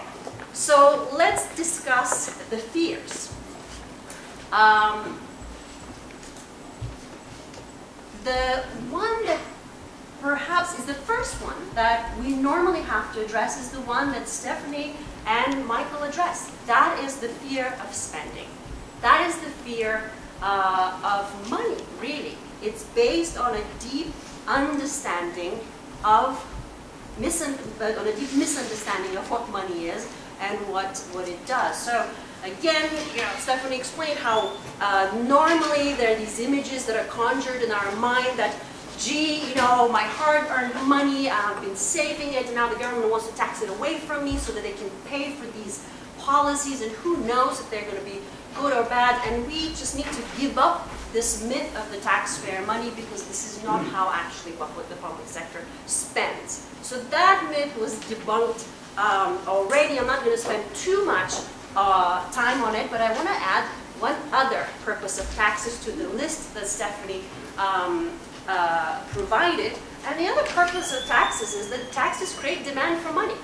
so let's discuss the fears. Um, the one that perhaps is the first one that we normally have to address is the one that Stephanie and Michael addressed. That is the fear of spending. That is the fear uh, of money, really. It's based on a deep understanding of uh, on a deep misunderstanding of what money is and what, what it does. So again, you know, Stephanie explained how uh, normally there are these images that are conjured in our mind that gee, you know, my hard-earned money, I've been saving it, and now the government wants to tax it away from me so that they can pay for these policies, and who knows if they're going to be good or bad, and we just need to give up this myth of the taxpayer money because this is not how actually public, the public sector spends. So that myth was debunked um, already. I'm not going to spend too much uh, time on it, but I want to add one other purpose of taxes to the list that Stephanie um, uh, provided. And the other purpose of taxes is that taxes create demand for money.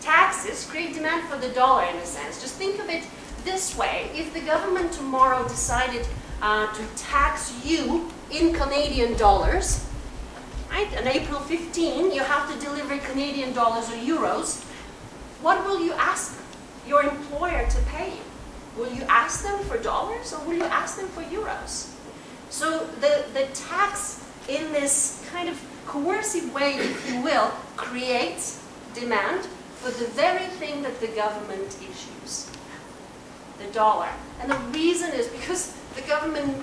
Taxes create demand for the dollar in a sense. Just think of it this way. If the government tomorrow decided uh, to tax you in Canadian dollars, right, on April 15, you have to deliver Canadian dollars or euros, what will you ask your employer to pay you? Will you ask them for dollars or will you ask them for euros? So the, the tax in this kind of coercive way, if you will, creates demand for the very thing that the government issues, the dollar. And the reason is because the government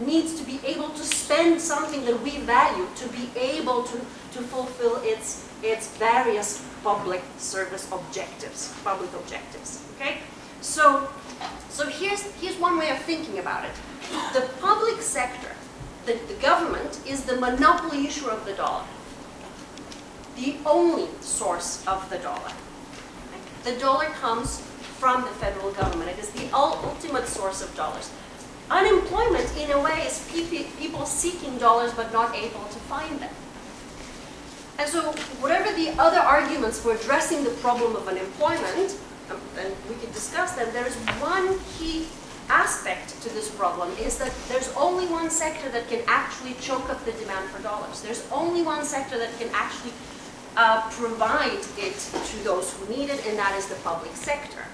needs to be able to spend something that we value to be able to, to fulfill its, its various public service objectives, public objectives, okay? So, so here's, here's one way of thinking about it. The public sector, the, the government, is the monopoly issuer of the dollar. The only source of the dollar. The dollar comes from the federal government. It is the ultimate source of dollars. Unemployment, in a way, is people seeking dollars but not able to find them. And so whatever the other arguments for addressing the problem of unemployment, um, and we could discuss them, there is one key aspect to this problem is that there's only one sector that can actually choke up the demand for dollars. There's only one sector that can actually uh, provide it to those who need it, and that is the public sector.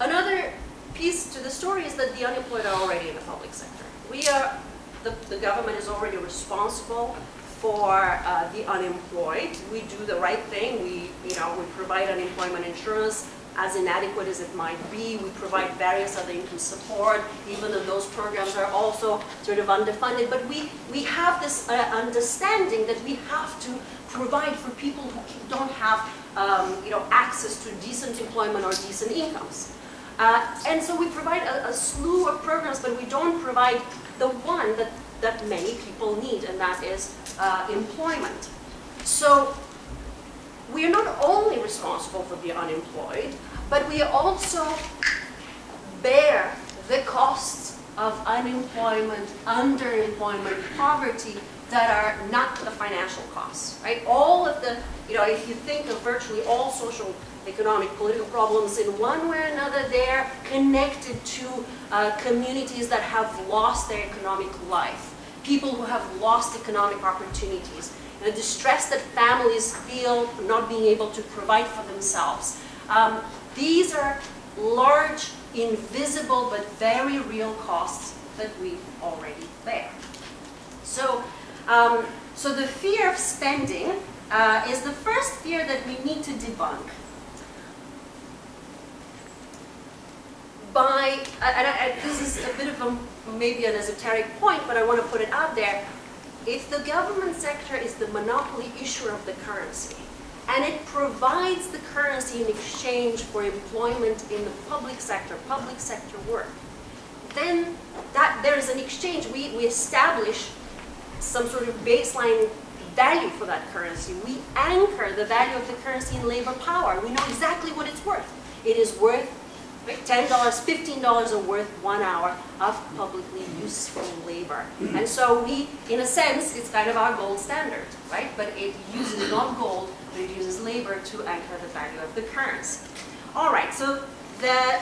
Another piece to the story is that the unemployed are already in the public sector. We are, the, the government is already responsible for uh, the unemployed. We do the right thing. We, you know, we provide unemployment insurance as inadequate as it might be. We provide various other income support, even though those programs are also sort of underfunded. But we, we have this uh, understanding that we have to provide for people who don't have um, you know, access to decent employment or decent incomes. Uh, and so we provide a, a, slew of programs, but we don't provide the one that, that many people need, and that is uh, employment. So we are not only responsible for the unemployed, but we also bear the costs of unemployment, underemployment, poverty that are not the financial costs, right? All of the, you know, if you think of virtually all social economic, political problems in one way or another, they're connected to uh, communities that have lost their economic life, people who have lost economic opportunities, the distress that families feel not being able to provide for themselves. Um, these are large, invisible, but very real costs that we already bear. So, um, so the fear of spending uh, is the first fear that we need to debunk. By, and I, this is a bit of a, maybe an esoteric point, but I want to put it out there. If the government sector is the monopoly issuer of the currency, and it provides the currency in exchange for employment in the public sector, public sector work, then that there's an exchange. We, we establish some sort of baseline value for that currency. We anchor the value of the currency in labor power. We know exactly what it's worth. It is worth $10, $15 are worth one hour of publicly useful labor. And so we, in a sense, it's kind of our gold standard, right? But it uses not gold, but it uses labor to anchor the value of the currency. All right, so the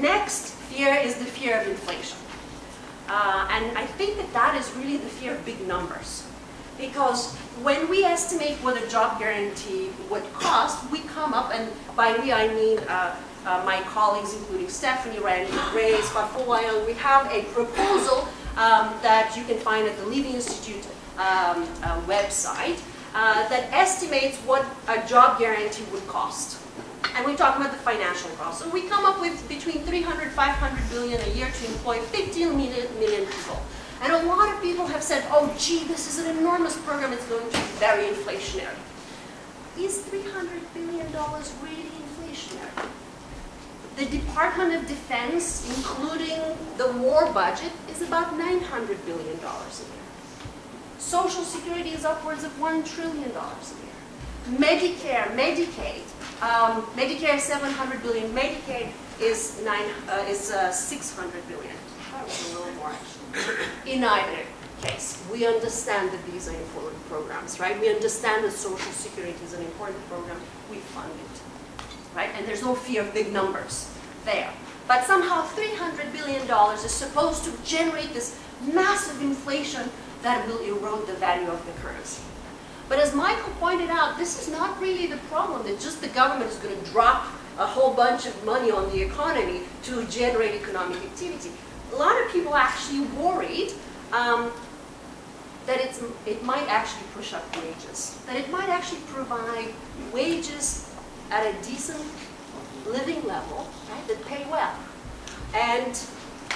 next fear is the fear of inflation. Uh, and I think that that is really the fear of big numbers. Because when we estimate what a job guarantee would cost, we come up, and by we I mean uh, uh, my colleagues, including Stephanie, Randy, Wray, Scott Fullwiler, we have a proposal um, that you can find at the Levy Institute um, uh, website uh, that estimates what a job guarantee would cost. and we talk about the financial cost. So we come up with between 300, 500 billion a year to employ 15 million, million people. And a lot of people have said, oh gee, this is an enormous program, it's going to be very inflationary. Is $300 billion really? The Department of Defense, including the war budget, is about $900 billion a year. Social Security is upwards of $1 trillion a year. Medicare, Medicaid, um, Medicare is 700 billion, Medicaid is nine, uh, is uh, 600 billion. Probably a little more actually. In either case, we understand that these are important programs, right? We understand that Social Security is an important program. We fund it, right? And there's no fear of big numbers there. But somehow $300 billion is supposed to generate this massive inflation that will erode the value of the currency. But as Michael pointed out, this is not really the problem, that just the government is going to drop a whole bunch of money on the economy to generate economic activity. A lot of people actually worried um, that it's, it might actually push up wages, that it might actually provide wages at a decent living level, right, that pay well. And,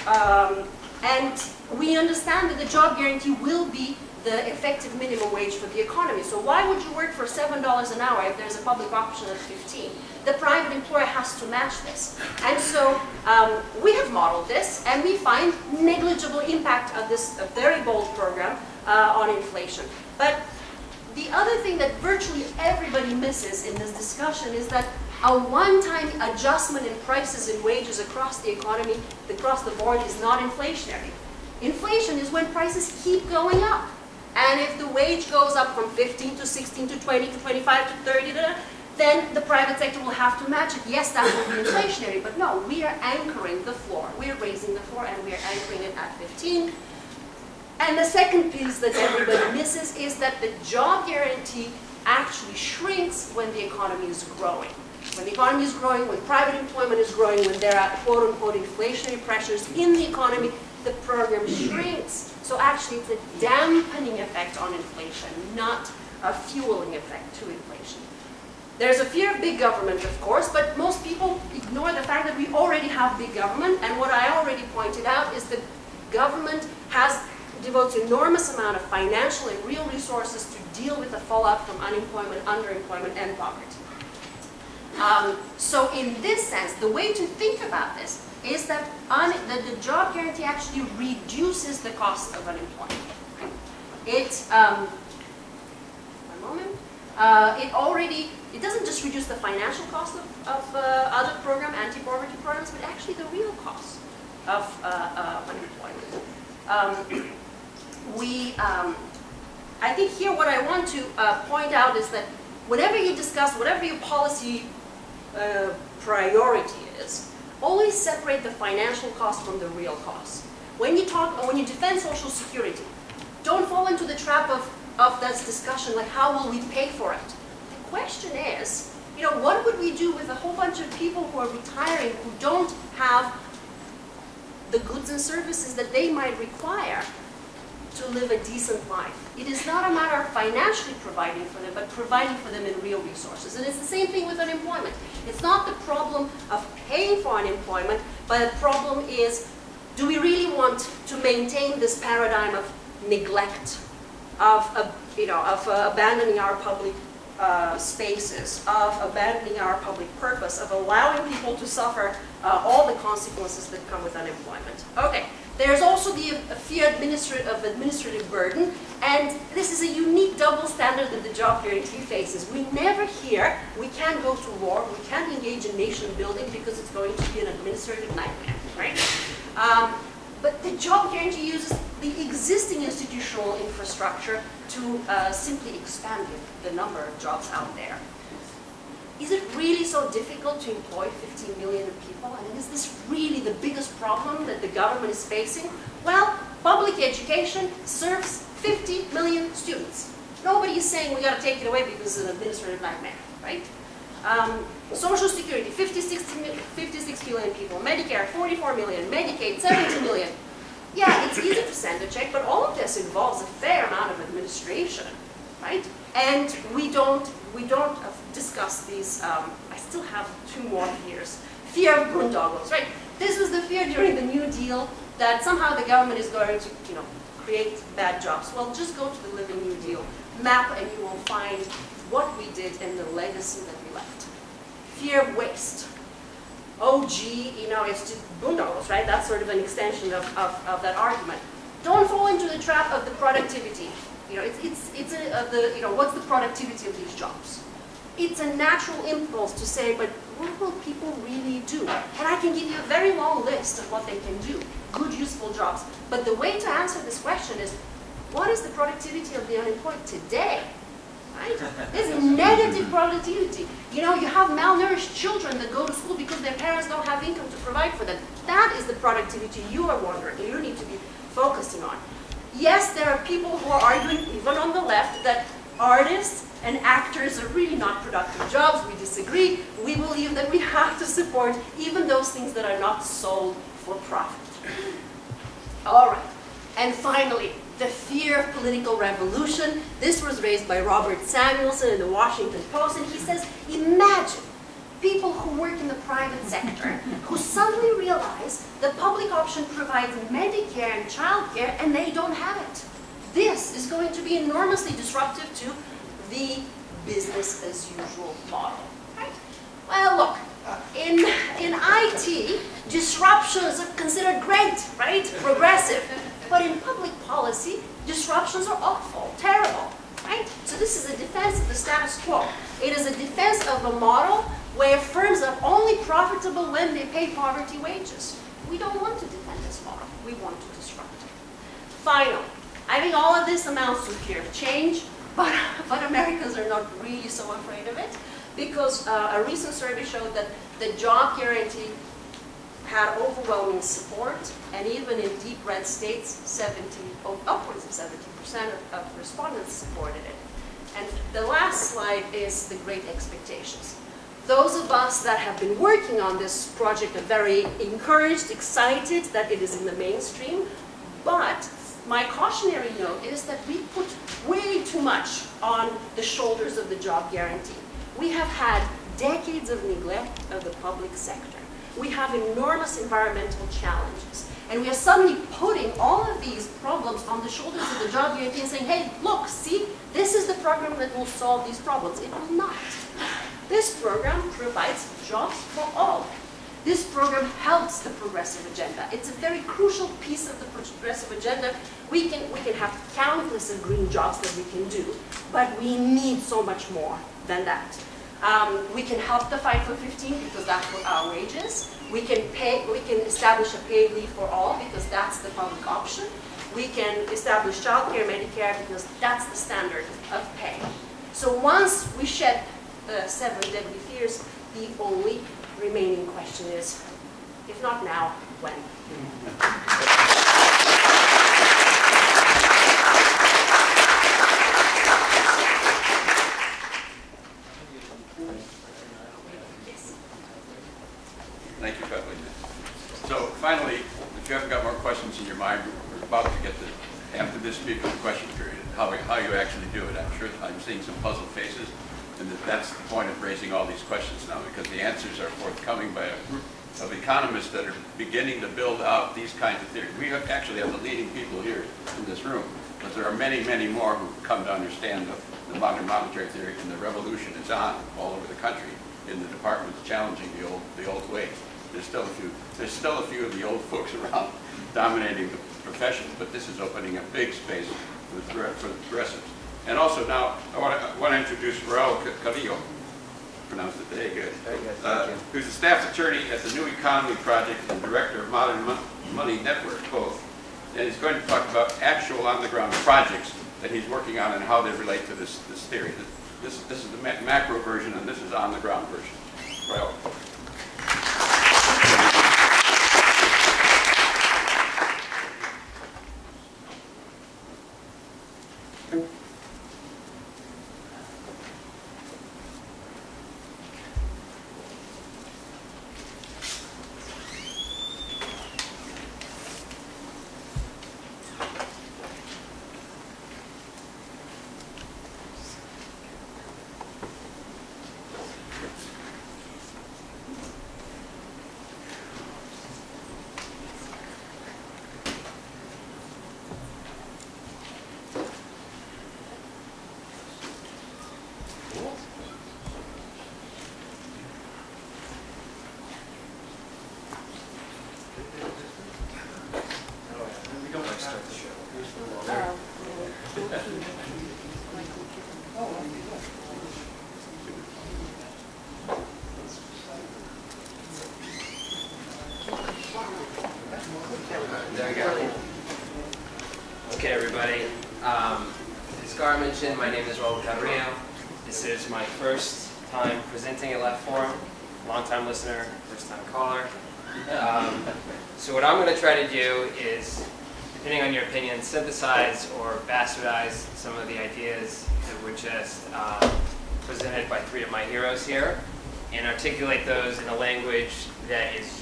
um, and we understand that the job guarantee will be the effective minimum wage for the economy. So why would you work for $7 an hour if there's a public option of 15? The private employer has to match this. And so um, we have modeled this and we find negligible impact of this very bold program uh, on inflation. But the other thing that virtually everybody misses in this discussion is that a one-time adjustment in prices and wages across the economy, across the board, is not inflationary. Inflation is when prices keep going up. And if the wage goes up from 15 to 16 to 20 to 25 to 30, then the private sector will have to match it. Yes, that will be inflationary, but no, we are anchoring the floor. We are raising the floor and we are anchoring it at 15. And the second piece that everybody misses is that the job guarantee actually shrinks when the economy is growing. When the economy is growing, when private employment is growing, when there are quote-unquote inflationary pressures in the economy, the program shrinks. So actually it's a dampening effect on inflation, not a fueling effect to inflation. There's a fear of big government, of course, but most people ignore the fact that we already have big government, and what I already pointed out is that government has devotes enormous amount of financial and real resources to deal with the fallout from unemployment, underemployment, and poverty. Um, so in this sense, the way to think about this is that, that the job guarantee actually reduces the cost of unemployment. It, um, one moment, uh, it already, it doesn't just reduce the financial cost of, of uh, other program, anti-poverty programs, but actually the real cost of uh, uh unemployment. Um, we, um, I think here what I want to uh, point out is that whenever you discuss, whatever your policy uh, priority is, always separate the financial cost from the real cost. When you talk, when you defend Social Security, don't fall into the trap of, of this discussion like how will we pay for it? The question is, you know, what would we do with a whole bunch of people who are retiring who don't have the goods and services that they might require to live a decent life. It is not a matter of financially providing for them, but providing for them in real resources. And it's the same thing with unemployment. It's not the problem of paying for unemployment, but the problem is, do we really want to maintain this paradigm of neglect, of, uh, you know, of uh, abandoning our public uh, spaces, of abandoning our public purpose, of allowing people to suffer uh, all the consequences that come with unemployment. Okay. There's also the fear of administrative burden, and this is a unique double standard that the job guarantee faces. We never hear we can't go to war, we can't engage in nation building because it's going to be an administrative nightmare, right? Um, but the job guarantee uses the existing institutional infrastructure to uh, simply expand the number of jobs out there is it really so difficult to employ 15 million people? I mean, is this really the biggest problem that the government is facing? Well, public education serves 50 million students. Nobody is saying we got to take it away because it's an administrative nightmare, right? Um, Social Security, 56, 56 million people. Medicare, 44 million. Medicaid, 70 million. Yeah, it's easy to send a check, but all of this involves a fair amount of administration right? And we don't, we don't discuss these, um, I still have two more fears. Fear of boondoggles, right? This was the fear during the New Deal that somehow the government is going to, you know, create bad jobs. Well, just go to the Living New Deal map and you will find what we did and the legacy that we left. Fear of waste. Oh, gee, you know, it's just boondoggles, right? That's sort of an extension of, of, of that argument. Don't fall into the trap of the productivity. You know, it's, it's, it's a, the, you know, what's the productivity of these jobs? It's a natural impulse to say, but what will people really do? And I can give you a very long list of what they can do, good, useful jobs. But the way to answer this question is, what is the productivity of the unemployed today? Right? This is negative productivity. You know, you have malnourished children that go to school because their parents don't have income to provide for them. That is the productivity you are wondering, you need to be focusing on. Yes, there are people who are arguing, even on the left, that artists and actors are really not productive jobs. We disagree. We believe that we have to support even those things that are not sold for profit. All right. And finally, the fear of political revolution. This was raised by Robert Samuelson in the Washington Post, and he says, imagine people who work in the private sector who suddenly realize the public option provides Medicare and childcare and they don't have it. This is going to be enormously disruptive to the business as usual model. Right? Well, look, uh, in, in IT, disruptions are considered great, right? Progressive. But in public policy, disruptions are awful, terrible, right? So this is a defense of the status quo. It is a defense of a model where firms are only profitable when they pay poverty wages. We don't want to defend this model. We want to disrupt it. Finally, I think all of this amounts to fear of change, but, but Americans are not really so afraid of it because uh, a recent survey showed that the job guarantee had overwhelming support, and even in deep red states, 70, oh, upwards of 70% of, of respondents supported it. And the last slide is the great expectations. Those of us that have been working on this project are very encouraged, excited that it is in the mainstream, but my cautionary note is that we put way too much on the shoulders of the job guarantee. We have had decades of neglect of the public sector we have enormous environmental challenges. And we are suddenly putting all of these problems on the shoulders of the job guarantee and saying, hey, look, see, this is the program that will solve these problems. It will not. This program provides jobs for all. This program helps the progressive agenda. It's a very crucial piece of the progressive agenda. We can, we can have countless of green jobs that we can do, but we need so much more than that. Um, we can help the fight for 15 because that's what our wages. We can pay, we can establish a paid leave for all because that's the public option. We can establish childcare, Medicare because that's the standard of pay. So once we shed the seven deadly fears, the only remaining question is, if not now, when? Thank you, Kathleen. So finally, if you haven't got more questions in your mind, we're about to get to, after this speaker, the question period, how, how you actually do it. I'm sure I'm seeing some puzzled faces, and that that's the point of raising all these questions now, because the answers are forthcoming by a group of economists that are beginning to build out these kinds of theories. We have- actually have the leading people here in this room, but there are many, many more who've come to understand the, the modern monetary theory, and the revolution is on all over the country in the departments challenging the old, the old ways. There's still a few, there's still a few of the old folks around dominating the profession, but this is opening a big space for the, for the progressives. And also now, I want to, I want to introduce Raul Carrillo, pronounced it very good. Very good, thank uh, you. Who's a staff attorney at the New Economy Project and director of Modern Mon- Money Network, both. And he's going to talk about actual on-the-ground projects that he's working on and how they relate to this, this theory. This, this is the ma- macro version and this is on-the-ground version. Raul.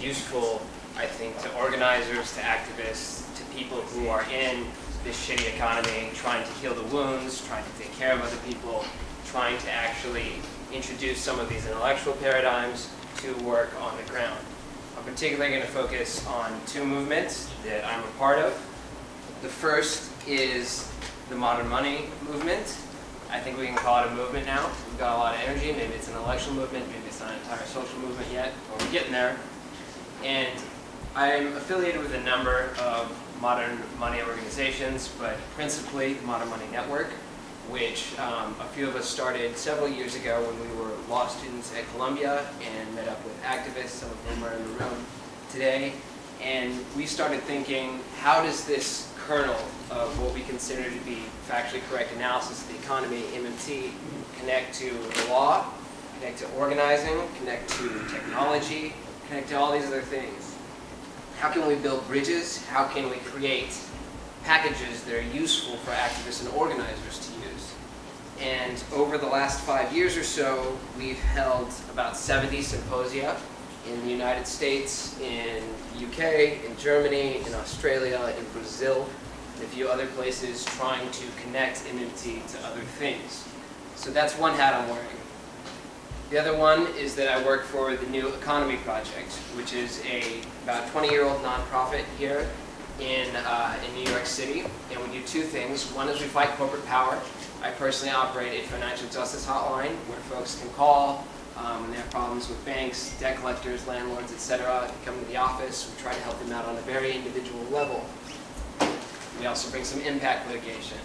Useful, I think, to organizers, to activists, to people who are in this shitty economy, trying to heal the wounds, trying to take care of other people, trying to actually introduce some of these intellectual paradigms to work on the ground. I'm particularly going to focus on two movements that I'm a part of. The first is the modern money movement. I think we can call it a movement now. We've got a lot of energy. Maybe it's an intellectual movement. Maybe it's not an entire social movement yet, but we're getting there. And I'm affiliated with a number of modern money organizations, but principally the Modern Money Network, which um, a few of us started several years ago when we were law students at Columbia and met up with activists, some of whom are in the room today. And we started thinking, how does this kernel of what we consider to be factually correct analysis of the economy, MMT, connect to law, connect to organizing, connect to technology, connect to all these other things? How can we build bridges? How can we create packages that are useful for activists and organizers to use? And over the last five years or so, we've held about 70 symposia in the United States, in the UK, in Germany, in Australia, in Brazil, and a few other places trying to connect MMT to other things. So that's one hat I'm wearing. The other one is that I work for the New Economy Project, which is a about 20-year-old nonprofit here in, uh, in New York City. And we do two things. One is we fight corporate power. I personally operate a financial justice hotline where folks can call um, when they have problems with banks, debt collectors, landlords, etc. Come to the office. We try to help them out on a very individual level. We also bring some impact litigation.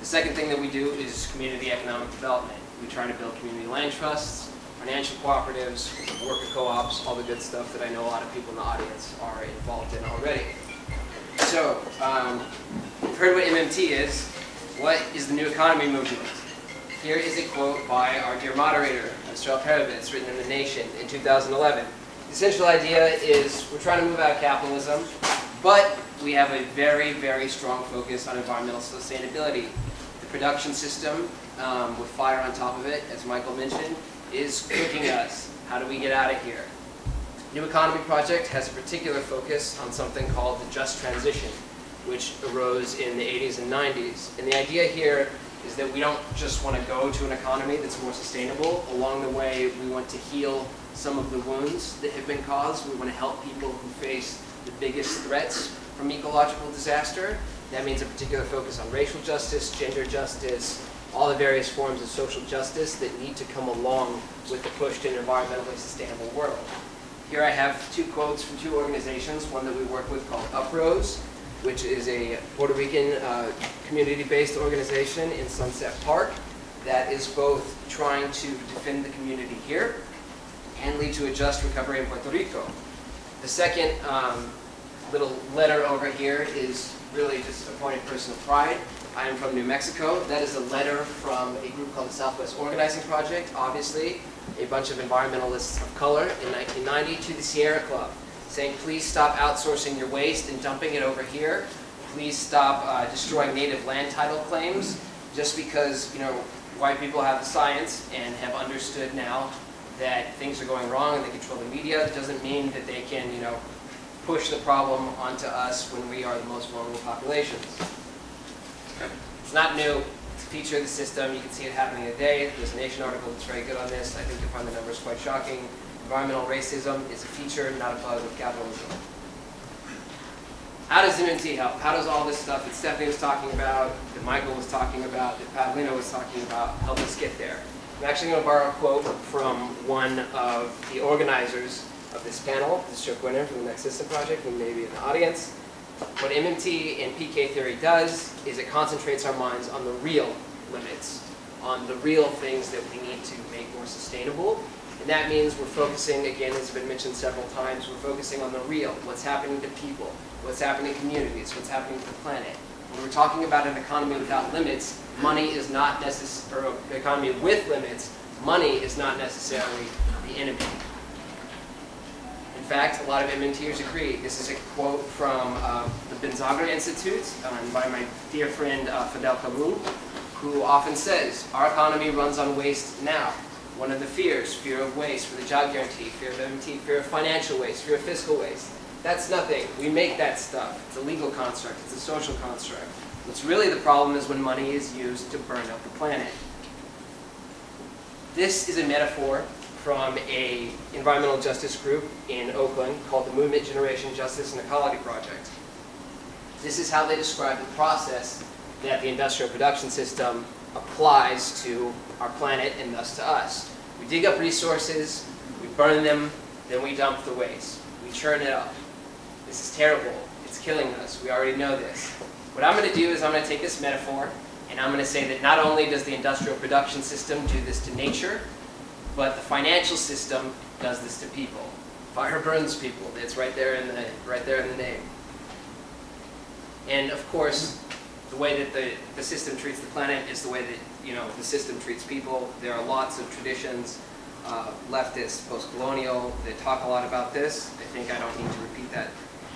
The second thing that we do is community economic development. We try to build community land trusts, financial cooperatives, worker co-ops, all the good stuff that I know a lot of people in the audience are involved in already. So, um, you've heard what MMT is. What is the new economy movement? Here is a quote by our dear moderator, Gar Alperovitz, written in The Nation in 2011. The essential idea is we're trying to move out of capitalism, but we have a very, very strong focus on environmental sustainability. The production system, um, with fire on top of it, as Michael mentioned, is cooking us. How do we get out of here? New Economy Project has a particular focus on something called the just transition, which arose in the 80s and 90s. And the idea here is that we don't just want to go to an economy that's more sustainable. Along the way, we want to heal some of the wounds that have been caused. We want to help people who face the biggest threats from ecological disaster. That means a particular focus on racial justice, gender justice, all the various forms of social justice that need to come along with the push to an environmentally sustainable world. Here I have two quotes from two organizations, one that we work with called Uprose, which is a Puerto Rican uh, community-based organization in Sunset Park that is both trying to defend the community here and lead to a just recovery in Puerto Rico. The second um, little letter over here is really just a point of personal pride. I am from New Mexico. That is a letter from a group called the Southwest Organizing Project, obviously, a bunch of environmentalists of color in 1990 to the Sierra Club, saying please stop outsourcing your waste and dumping it over here. Please stop uh, destroying native land title claims just because, you know, white people have the science and have understood now that things are going wrong and they control the media doesn't mean that they can, you know, push the problem onto us when we are the most vulnerable populations. It's not new. It's a feature of the system. You can see it happening today. There's a Nation article that's very good on this. I think you'll find the numbers quite shocking. Environmental racism is a feature, not a bug of capitalism. How does MMT help? How does all this stuff that Stephanie was talking about, that Michael was talking about, that Pavlina was talking about, help us get there? I'm actually going to borrow a quote from one of the organizers of this panel. This is Joe Guinan from the Next System Project, who may be in the audience. What MMT and PK theory does is it concentrates our minds on the real limits, on the real things that we need to make more sustainable. And that means we're focusing, again, as has been mentioned several times, we're focusing on the real, what's happening to people, what's happening to communities, what's happening to the planet. When we're talking about an economy without limits, money is not necess, or an economy with limits, money is not necessarily the enemy. In fact, a lot of MMTers agree. This is a quote from uh, the Binzagr Institute um, by my dear friend uh, Fadhel Kaboub, who often says, our economy runs on waste now. One of the fears, fear of waste for the job guarantee, fear of MMT, fear of financial waste, fear of fiscal waste. That's nothing. We make that stuff. It's a legal construct. It's a social construct. What's really the problem is when money is used to burn up the planet. This is a metaphor from a environmental justice group in Oakland called the Movement Generation Justice and Ecology Project. This is how they describe the process that the industrial production system applies to our planet and thus to us. We dig up resources, we burn them, then we dump the waste. We churn it up. This is terrible. It's killing us. We already know this. What I'm going to do is I'm going to take this metaphor and I'm going to say that not only does the industrial production system do this to nature, but the financial system does this to people. Fire burns people. It's right there in the right there in the name. And of course, the way that the, the system treats the planet is the way that you know the system treats people. There are lots of traditions, uh, leftist, post-colonial, that talk a lot about this. I think I don't need to repeat that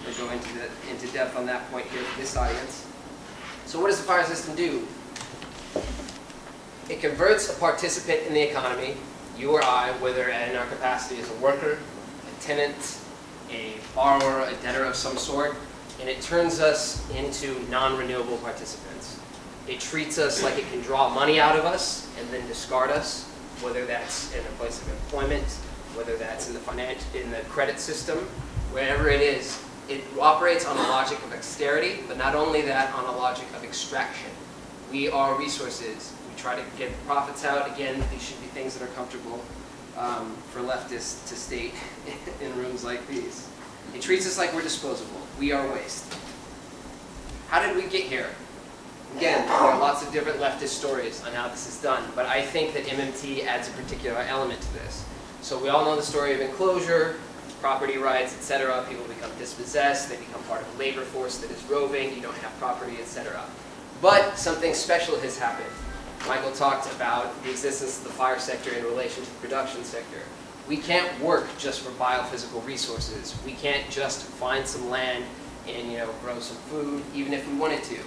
or go into the, into depth on that point here for this audience. So what does the fire system do? It converts a participant in the economy, you or I, whether in our capacity as a worker, a tenant, a borrower, a debtor of some sort, and it turns us into non-renewable participants. It treats us like it can draw money out of us and then discard us, whether that's in a place of employment, whether that's in the finance, in the credit system, wherever it is. It operates on a logic of austerity, but not only that, on a logic of extraction. We are resources. Try to get profits out. Again, these should be things that are comfortable um, for leftists to state in rooms like these. It treats us like we're disposable. We are waste. How did we get here? Again, there are lots of different leftist stories on how this is done, but I think that MMT adds a particular element to this. So we all know the story of enclosure, property rights, etc. People become dispossessed, they become part of a labor force that is roving, you don't have property, etc. But something special has happened. Michael talked about the existence of the fire sector in relation to the production sector. We can't work just for biophysical resources. We can't just find some land and you know grow some food, even if we wanted to.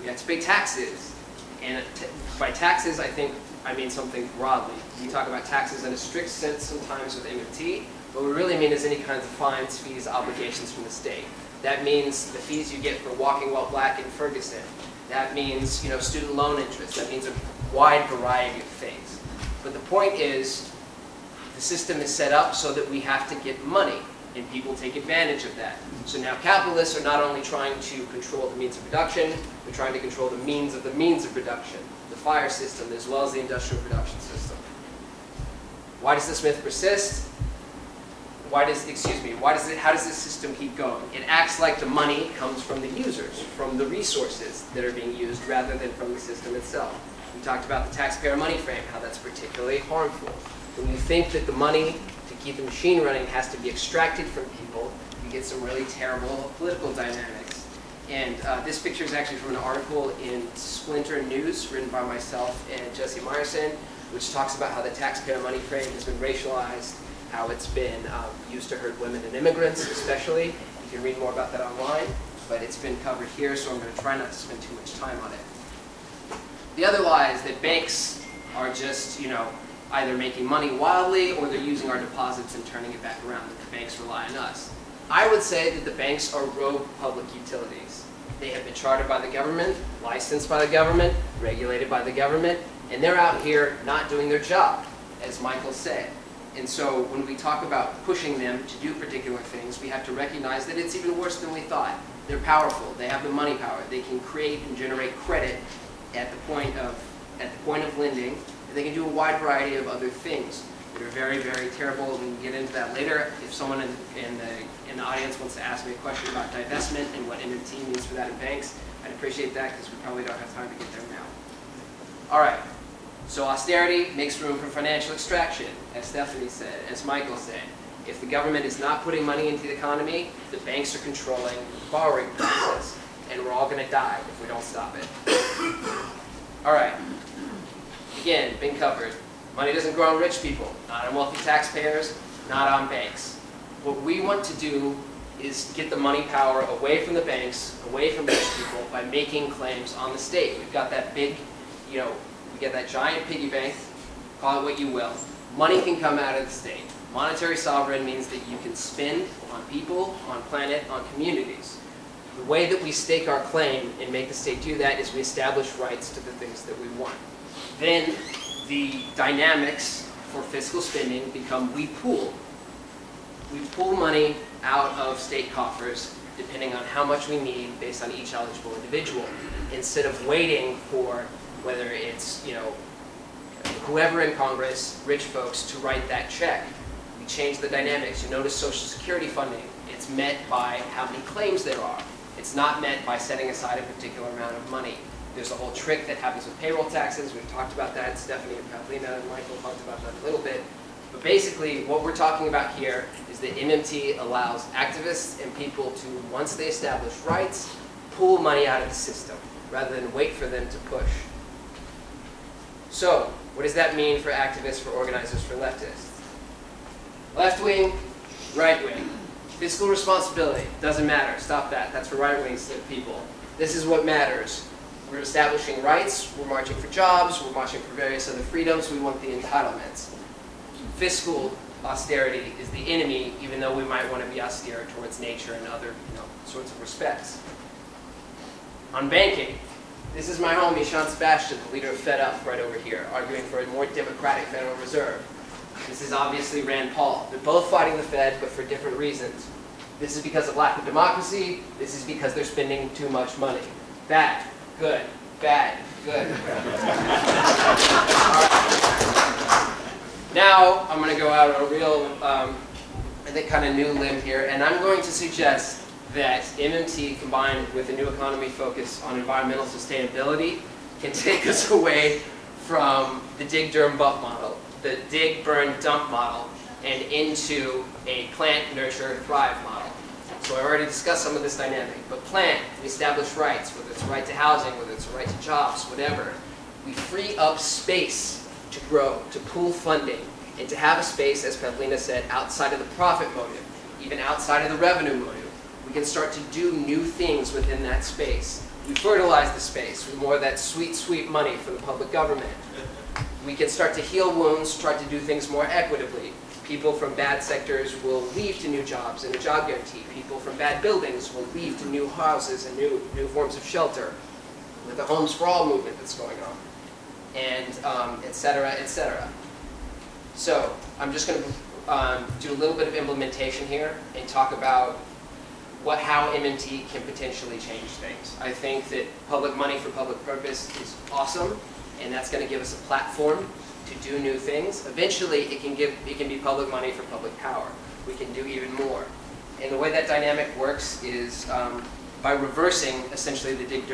We have to pay taxes. And by taxes, I think I mean something broadly. We talk about taxes in a strict sense sometimes with MMT, what we really mean is any kinds of fines, fees, obligations from the state. That means the fees you get for walking while black in Ferguson. That means, you know, student loan interest. That means a wide variety of things. But the point is, the system is set up so that we have to get money, and people take advantage of that. So now capitalists are not only trying to control the means of production, they're trying to control the means of the means of production, the fire system, as well as the industrial production system. Why does this myth persist? why does, excuse me, why does it, how does this system keep going? It acts like the money comes from the users, from the resources that are being used rather than from the system itself. We talked about the taxpayer money frame, how that's particularly harmful. When you think that the money to keep the machine running has to be extracted from people, you get some really terrible political dynamics. And uh, this picture is actually from an article in Splinter News written by myself and Jesse Myerson, which talks about how the taxpayer money frame has been racialized how it's been um, used to hurt women and immigrants especially. You can read more about that online, but it's been covered here, so I'm going to try not to spend too much time on it. The other lie is that banks are just, you know, either making money wildly or they're using our deposits and turning it back around, that the banks rely on us. I would say that the banks are rogue public utilities. They have been chartered by the government, licensed by the government, regulated by the government, and they're out here not doing their job, as Michael said. And so when we talk about pushing them to do particular things, we have to recognize that it's even worse than we thought. They're powerful. They have the money power. They can create and generate credit at the point of at the point of lending, they can do a wide variety of other things that are very, very terrible. We can get into that later. If someone in, in the in the audience wants to ask me a question about divestment and what MMT means for that in banks, I'd appreciate that because we probably don't have time to get there now. All right. So austerity makes room for financial extraction, as Stephanie said, as Michael said. If the government is not putting money into the economy, the banks are controlling the borrowing process. And we're all gonna die if we don't stop it. All right. Again, been covered. Money doesn't grow on rich people, not on wealthy taxpayers, not on banks. What we want to do is get the money power away from the banks, away from rich people by making claims on the state. We've got that big, you know, we get that giant piggy bank, call it what you will. Money can come out of the state. Monetary sovereign means that you can spend on people, on planet, on communities. The way that we stake our claim and make the state do that is we establish rights to the things that we want. Then the dynamics for fiscal spending become we pool. We pool money out of state coffers depending on how much we need based on each eligible individual, instead of waiting for whether it's, you know, whoever in Congress, rich folks, to write that check. We change the dynamics. You notice Social Security funding, it's met by how many claims there are. It's not met by setting aside a particular amount of money. There's a whole trick that happens with payroll taxes. We've talked about that. Stephanie and Kathleen and Michael talked about that a little bit. But basically, what we're talking about here is that MMT allows activists and people to, once they establish rights, pull money out of the system rather than wait for them to push. So, what does that mean for activists, for organizers, for leftists? Left wing, right wing. Fiscal responsibility, doesn't matter. Stop that. That's for right wing people. This is what matters. We're establishing rights, we're marching for jobs, we're marching for various other freedoms, we want the entitlements. Fiscal austerity is the enemy, even though we might want to be austere towards nature and other you know, sorts of respects. On banking, this is my homie, Shawn Sebastian, the leader of Fed Up, right over here, arguing for a more democratic Federal Reserve. This is obviously Rand Paul. They're both fighting the Fed, but for different reasons. This is because of lack of democracy. This is because they're spending too much money. Bad, good, bad, good. Now, I'm going to go out on a real, um, I think, kind of new limb here, and I'm going to suggest that MMT combined with a new economy focus on environmental sustainability can take us away from the dig, durn, bump model, the dig, burn, dump model, and into a plant, nurture, thrive model. So I already discussed some of this dynamic, but plant, we establish rights, whether it's a right to housing, whether it's a right to jobs, whatever. We free up space to grow, to pool funding, and to have a space, as Pavlina said, outside of the profit motive, even outside of the revenue motive. We can start to do new things within that space. We fertilize the space with more of that sweet, sweet money from the public government. We can start to heal wounds, start to do things more equitably. People from bad sectors will leave to new jobs and a job guarantee. People from bad buildings will leave to new houses and new, new forms of shelter with the Homes for All movement that's going on and um, et cetera, et cetera. So I'm just going to um, do a little bit of implementation here and talk about what how MMT can potentially change things. I think that public money for public purpose is awesome, and that's going to give us a platform to do new things. Eventually, it can give it can be public money for public power. We can do even more. And the way that dynamic works is um, by reversing essentially the dig,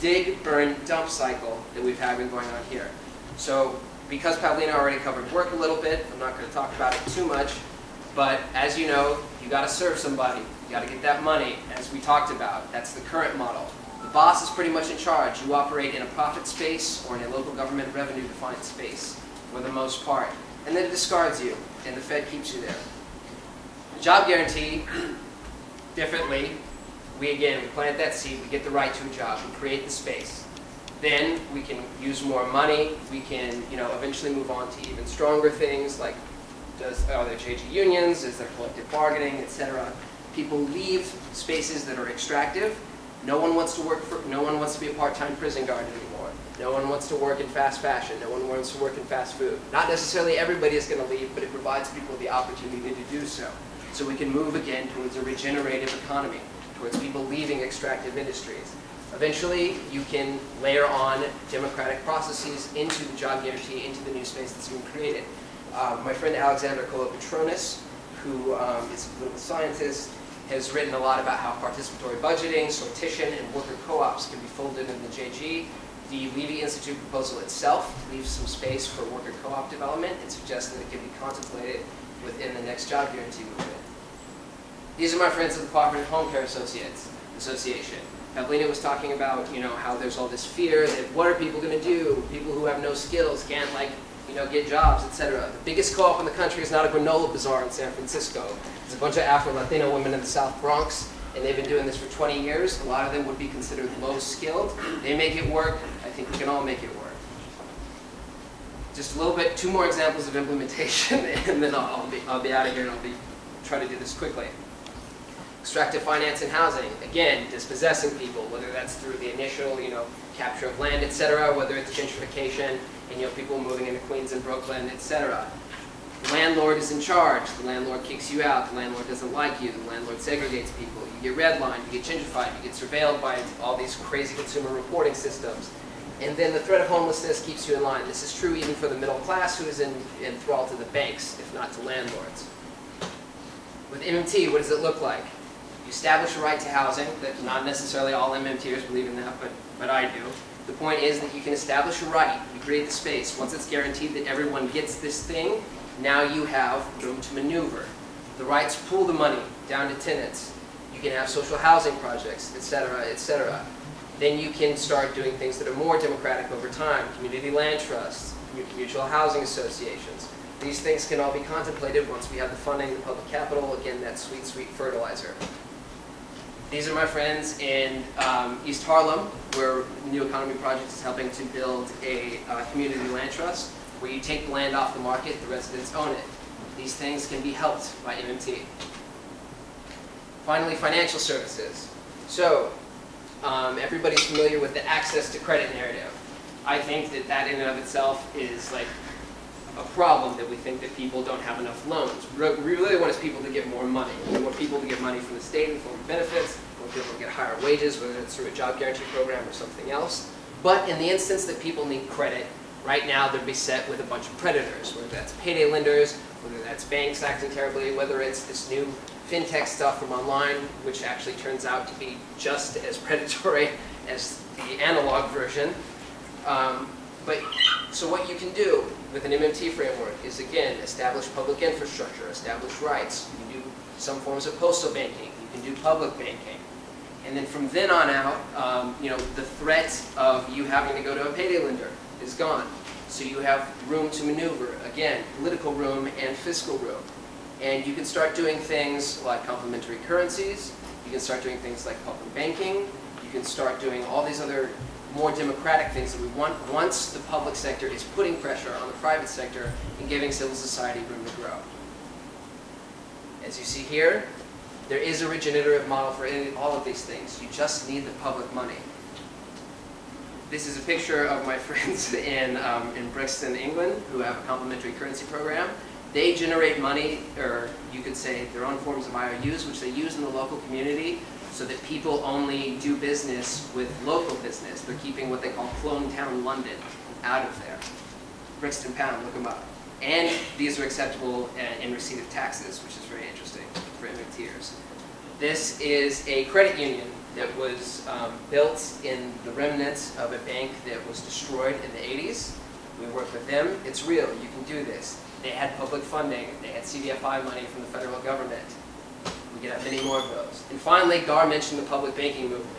dig, burn, dump cycle that we've had been going on here. So because Pavlina already covered work a little bit, I'm not going to talk about it too much, but as you know, you got to serve somebody. You got to get that money, as we talked about. That's the current model. The boss is pretty much in charge. You operate in a profit space or in a local government revenue defined space for the most part. And then it discards you, and the Fed keeps you there. The job guarantee, differently, we again, we plant that seed, we get the right to a job, we create the space. Then we can use more money, we can you know, eventually move on to even stronger things like does, are there JG unions, is there collective bargaining, etc. People leave spaces that are extractive. No one wants to work for, no one wants to be a part-time prison guard anymore. No one wants to work in fast fashion. No one wants to work in fast food. Not necessarily everybody is going to leave, but it provides people the opportunity to do so. So we can move again towards a regenerative economy towards people leaving extractive industries. Eventually, you can layer on democratic processes into the job guarantee, into the new space that's being created. Um, my friend Alexander Kolokotronis, who um, is a political scientist, has written a lot about how participatory budgeting, sortition, and worker co-ops can be folded in the JG. The Levy Institute proposal itself leaves some space for worker co-op development and suggests that it can be contemplated within the next job guarantee movement. These are my friends at the Cooperative Home Care Associates, Association. Pavlina was talking about, you know, how there's all this fear that what are people going to do? People who have no skills can't like, you know, get jobs, etc. The biggest co-op in the country is not a granola bazaar in San Francisco. It's a bunch of Afro-Latino women in the South Bronx, and they've been doing this for 20 years. A lot of them would be considered low skilled. They make it work. I think we can all make it work. Just a little bit, two more examples of implementation, and then I'll, I'll be, I'll be out of here and I'll be, try to do this quickly. Extractive finance and housing, again, dispossessing people, whether that's through the initial, you know, capture of land, et cetera, whether it's gentrification, and, you know, people moving into Queens and Brooklyn, et cetera. The landlord is in charge, the landlord kicks you out, the landlord doesn't like you, the landlord segregates people, you get redlined, you get gentrified, you get surveilled by all these crazy consumer reporting systems. And then the threat of homelessness keeps you in line. This is true even for the middle class who is in, enthralled to the banks, if not to landlords. With MMT, what does it look like? You establish a right to housing, that not necessarily all MMTers believe in that, but, but I do. The point is that you can establish a right, create the space. Once it's guaranteed that everyone gets this thing, now you have room to maneuver. The rights pool the money down to tenants. You can have social housing projects, et cetera, et cetera. Then you can start doing things that are more democratic over time, community land trusts, mutual housing associations. These things can all be contemplated once we have the funding, the public capital, again, that sweet, sweet fertilizer. These are my friends in um, East Harlem, where New Economy Project is helping to build a uh, community land trust, where you take the land off the market, the residents own it. These things can be helped by MMT. Finally, financial services. So, um, everybody's familiar with the access to credit narrative. I think that that in and of itself is like a problem that we think that people don't have enough loans. What we really want is people to get more money. We want people to get money from the state in form of benefits. We want people to get higher wages, whether it's through a job guarantee program or something else. But in the instance that people need credit, right now they're beset with a bunch of predators, whether that's payday lenders, whether that's banks acting terribly, whether it's this new fintech stuff from online, which actually turns out to be just as predatory as the analog version. Um, but so what you can do with an MMT framework is again establish public infrastructure, establish rights. You can do some forms of postal banking. You can do public banking. And then from then on out, um, you know, the threat of you having to go to a payday lender is gone. So you have room to maneuver, again, political room and fiscal room. And you can start doing things like complementary currencies. You can start doing things like public banking. You can start doing all these other more democratic things that we want once the public sector is putting pressure on the private sector and giving civil society room to grow. As you see here, there is a regenerative model for any, all of these things. You just need the public money. This is a picture of my friends in, um, in Brixton, England, who have a complementary currency program. They generate money, or you could say their own forms of IOUs, which they use in the local community so that people only do business with local business. They're keeping what they call clone town London out of there. Brixton Pound, look them up. And these are acceptable uh, in receipt of taxes, which is very interesting for MMTers. This is a credit union that was um, built in the remnants of a bank that was destroyed in the 80s. We work with them. It's real. You can do this. They had public funding. They had CDFI money from the federal government. We can have many more of those. And finally, Gar mentioned the public banking movement.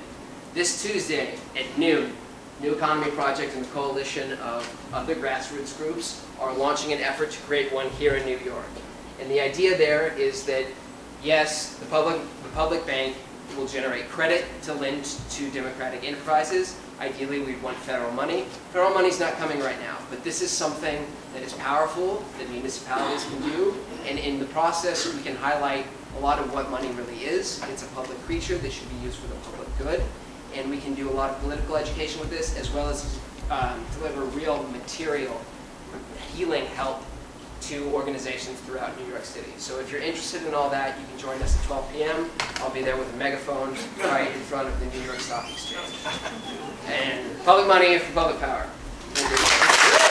This Tuesday at noon, New Economy Project and the coalition of other grassroots groups are launching an effort to create one here in New York. And the idea there is that, yes, the public, the public bank will generate credit to lend to democratic enterprises. Ideally, we'd want federal money. Federal money's not coming right now, but this is something that is powerful, that municipalities can do, and in the process, we can highlight lot of what money really is. It's a public creature that should be used for the public good, and we can do a lot of political education with this, as well as um, deliver real material healing help to organizations throughout New York City. So if you're interested in all that, you can join us at 12 p.m. I'll be there with a megaphone right in front of the New York Stock Exchange. And public money for public power. Thank you.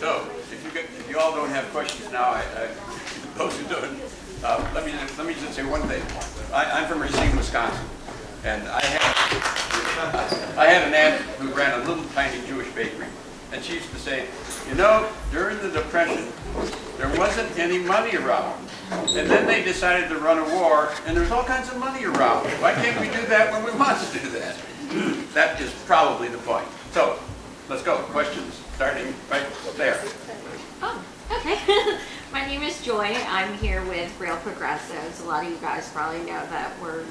So, if you get, if you all don't have questions now, I, I, those who don't, uh, let me, let me just say one thing. I, I'm from Racine, Wisconsin, and I had, I had an aunt who ran a little tiny Jewish bakery. And she used to say, you know, during the Depression, there wasn't any money around. And then they decided to run a war, and there's all kinds of money around. Why can't we do that when we want to do that? That is probably the point. So, let's go. Questions, starting right there. Oh, okay. My name is Joy. I'm here with Real Progressives. A lot of you guys probably know that we're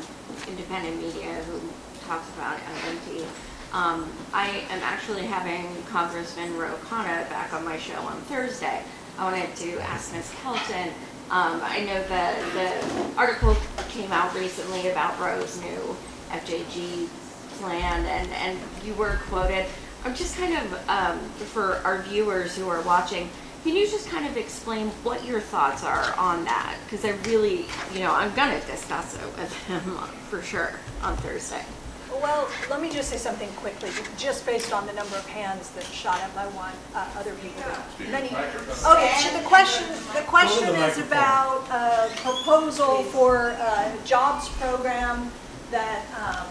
independent media who talks about MMT. Um, I am actually having Congressman Ro Khanna back on my show on Thursday. I wanted to ask Ms. Kelton. Um, I know that the article came out recently about Ro's new FJG plan, and, and you were quoted. I'm just kind of, um, for our viewers who are watching, can you just kind of explain what your thoughts are on that? Because I really, you know, I'm gonna discuss it with him for sure on Thursday. Well, let me just say something quickly, just based on the number of hands that shot up. I want uh, other people to. Many. Okay, so the question, the question is about a proposal for a jobs program that um,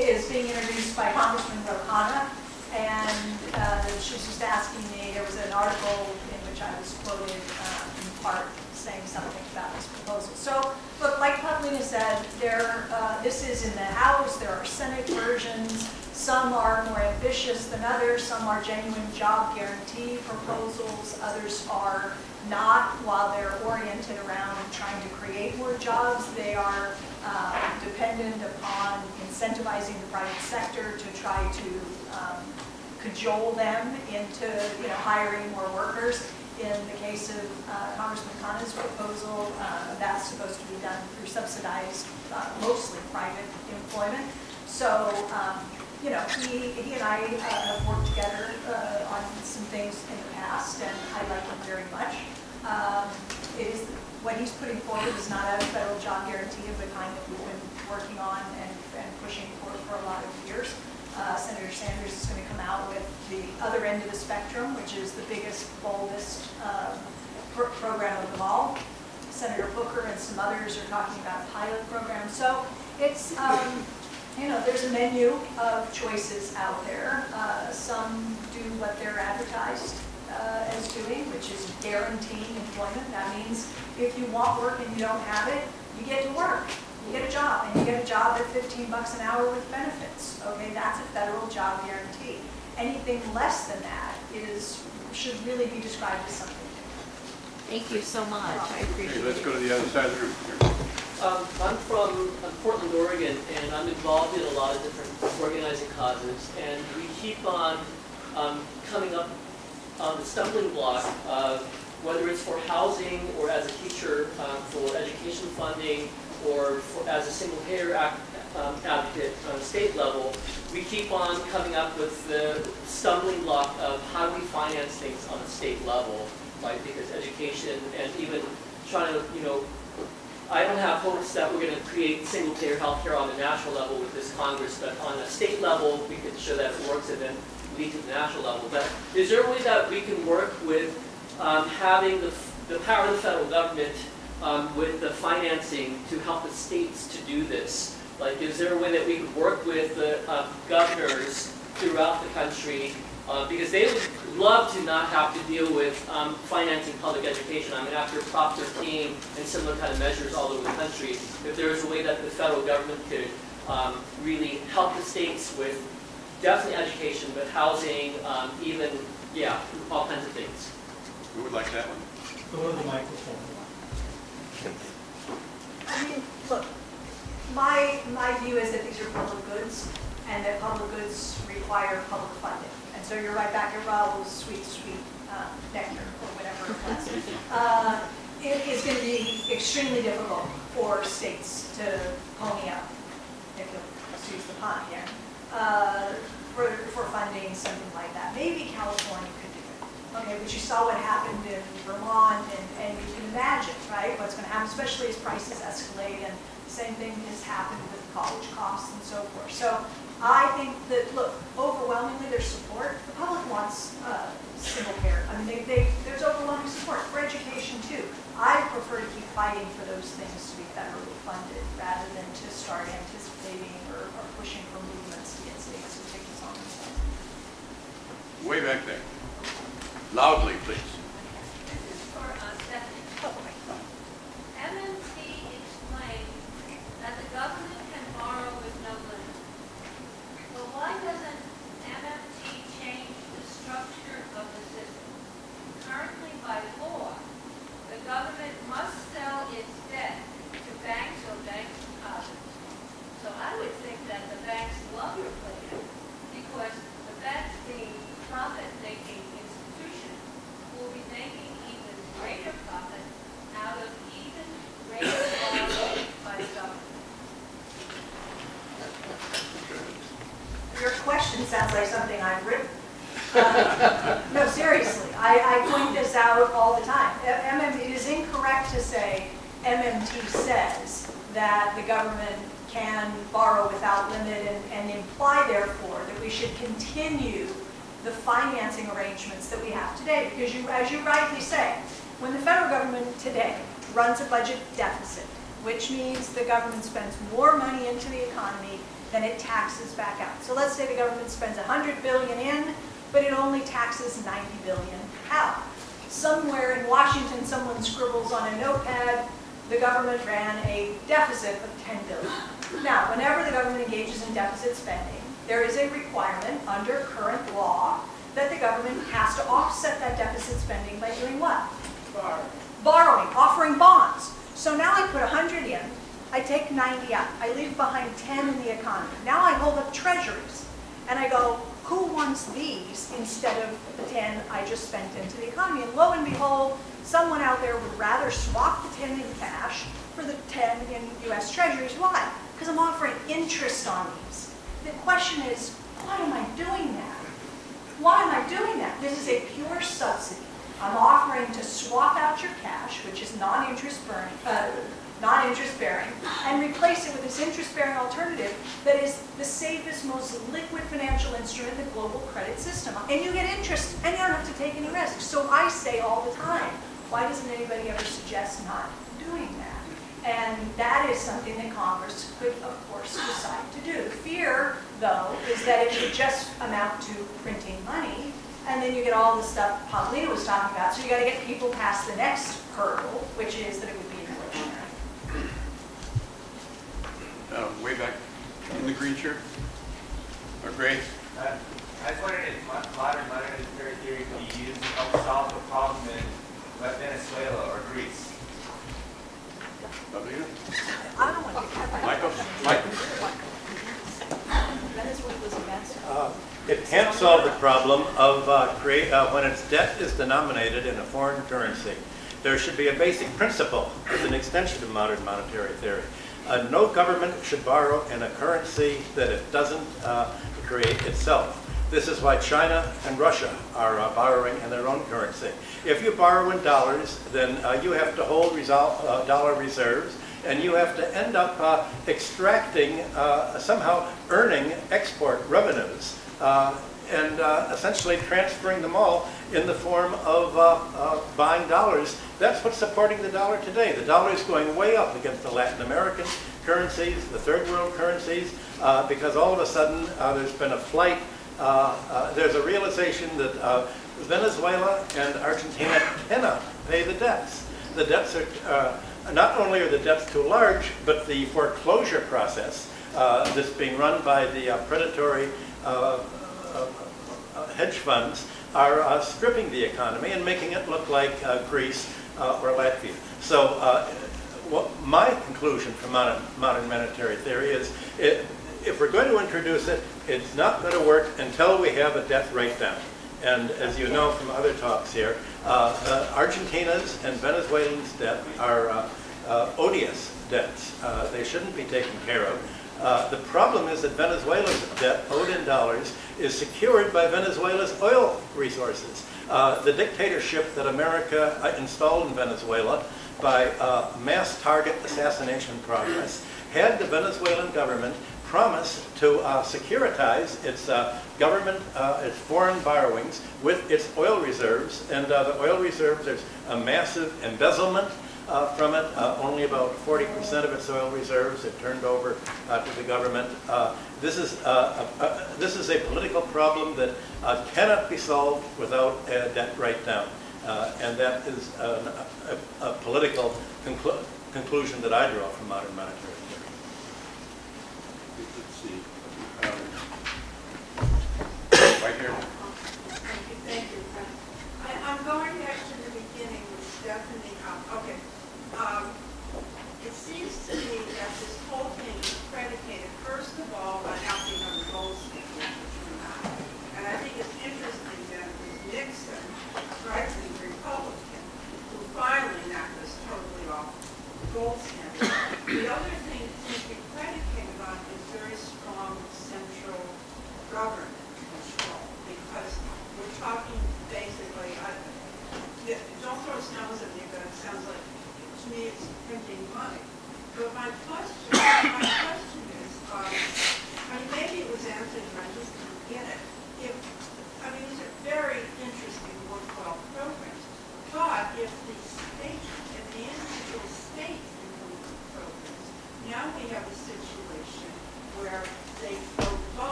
is being introduced by Congressman Ro Khanna. And uh, she was just asking me, there was an article in which I was quoted uh, in part saying something about this proposal. So, look, like Pavlina said, there, uh, this is in the House, there are Senate versions. Some are more ambitious than others, some are genuine job guarantee proposals, others are not. While they're oriented around trying to create more jobs, they are uh, dependent upon incentivizing the private sector to try to um, cajole them into, you know, hiring more workers. In the case of uh, Congressman Khanna's proposal, uh, that's supposed to be done through subsidized, uh, mostly private employment. So, um, you know, he, he and I uh, have worked together uh, on some things in the past, and I like him very much. Um, It is, what he's putting forward is not a federal job guarantee of the kind that we've been working on and, and pushing for for a lot of years. Uh, Senator Sanders is going to come out with the other end of the spectrum, which is the biggest, boldest um, pro- program of them all. Senator Booker and some others are talking about pilot programs. So it's, um, you know, there's a menu of choices out there. Uh, Some do what they're advertised uh, as doing, which is guaranteeing employment. That means if you want work and you don't have it, you get to work. You get a job, and you get a job at 15 bucks an hour with benefits. Okay, that's a federal job guarantee. Anything less than that is, should really be described as something different. Thank you so much. I Okay, appreciate let's it. go to the other side of the room. here. Um, I'm from uh, Portland, Oregon, and I'm involved in a lot of different organizing causes, and we keep on um, coming up on the stumbling block of whether it's for housing or as a teacher um, for education funding or for, as a single payer ac- um, advocate on a state level, we keep on coming up with the stumbling block of how do we finance things on a state level, right? Because education and even trying to, you know, I don't have hopes that we're going to create single-payer healthcare on the national level with this Congress, but on a state level, we could show that it works and then lead to the national level. But is there a way that we can work with um, having the, the power of the federal government um, with the financing to help the states to do this? Like, is there a way that we could work with the uh, governors throughout the country uh, because they would love to not have to deal with um, financing public education. I mean, after Prop 13 and similar kind of measures all over the country, if there is a way that the federal government could um, really help the states with definitely education, but housing, um, even, yeah, all kinds of things. Who would like that one? Go to the microphone. I mean, look, my, my view is that these are public goods, and that public goods require public funding. And so you're right back at Raul's sweet, sweet uh, nectar, or whatever it was. Uh, It is going to be extremely difficult for states to pony up, if you'll excuse the pun here, uh, for, for funding something like that. Maybe California could do it. Okay, but you saw what happened in Vermont, and, and you can imagine, right, what's going to happen, especially as prices escalate, and the same thing has happened with college costs and so forth. So I think that, look, overwhelmingly, there's support. The public wants uh, single payer. I mean, they, they, there's overwhelming support for education, too. I prefer to keep fighting for those things to be federally funded, rather than to start anticipating or, or pushing for movements to get states to take this on themselves. Way back there. Loudly, please. This is for uh, Stephanie. MMT explained that the government can borrow with no limit. But why doesn't MMT change the structure of the system? Currently, by law, the government must sell its debt to banks or bank deposits. So I would think that the banks love your plan because the banks, being profit-making institution, will be making even greater profit out of even greater borrowing by the government. Your question sounds like something I've written. Uh, No, seriously, I, I point this out all the time. M- MM, it is incorrect to say MMT says that the government can borrow without limit and, and imply therefore that we should continue the financing arrangements that we have today. Because you, as you rightly say, when the federal government today runs a budget deficit, which means the government spends more money into the economy than it taxes back out. So let's say the government spends 100 billion in, but it only taxes 90 billion out. Somewhere in Washington, someone scribbles on a notepad, the government ran a deficit of 10 billion. Now, whenever the government engages in deficit spending, there is a requirement under current law that the government has to offset that deficit spending by doing what? Borrowing, offering bonds. So now I put 100 in, I take 90 out, I leave behind 10 in the economy. Now I hold up treasuries, and I go, who wants these instead of the 10 I just spent into the economy? And lo and behold, someone out there would rather swap the 10 in cash for the 10 in US treasuries. Why? Because I'm offering interest on these. The question is, why am I doing that? Why am I doing that? This is a pure subsidy. I'm offering to swap out your cash, which is non-interest bearing, uh, non-interest bearing, and replace it with this interest-bearing alternative that is the safest, most liquid financial instrument in the global credit system. And you get interest, and you don't have to take any risk. So I say all the time, why doesn't anybody ever suggest not doing that? And that is something that Congress could, of course, decide to do. The fear, though, is that it would just amount to printing money, and then you get all the stuff Pavlina was talking about. So you got to get people past the next hurdle, which is that it would be inflationary. Uh, Way back in the green shirt. Or gray. Uh, I was wondering if mo- modern monetary theory could be used to help solve the problem in Venezuela or Greece. Pavlina? I don't solve the problem of uh, create, uh, when its debt is denominated in a foreign currency. There should be a basic principle as an extension of modern monetary theory. Uh, No government should borrow in a currency that it doesn't uh, create itself. This is why China and Russia are borrowing in their own currency. If you borrow in dollars, then uh, you have to hold resol- uh, dollar reserves, and you have to end up uh, extracting, uh, somehow earning export revenues, uh, and uh, essentially transferring them all in the form of buying dollars. That's what's supporting the dollar today. The dollar is going way up against the Latin American currencies, the third world currencies, because all of a sudden there's been a flight uh, uh, there's a realization that uh, Venezuela and Argentina cannot pay the debts. The debts are, uh, not only are the debts too large, but the foreclosure process uh, that's being run by the uh, predatory uh, uh, hedge funds are uh, stripping the economy and making it look like Greece or Latvia. So my conclusion from modern, modern monetary theory is it, if we're going to introduce it, it's not going to work until we have a debt write-down. And as you know from other talks here, uh, Argentina's and Venezuelans' debt are uh, uh, odious debts. They shouldn't be taken care of. Uh, the problem is that Venezuela's debt, owed in dollars, is secured by Venezuela's oil resources. Uh, the dictatorship that America installed in Venezuela by uh, mass target assassination progress had the Venezuelan government promise to uh, securitize its uh, government, uh, its foreign borrowings with its oil reserves. And uh, the oil reserves, there's a massive embezzlement uh, from it. Uh, Only about 40% of its oil reserves are turned over to the government. This is, a- a- this is a political problem that cannot be solved without a debt write-down. And that is a a- political conclu- conclusion that I draw from modern monetary see.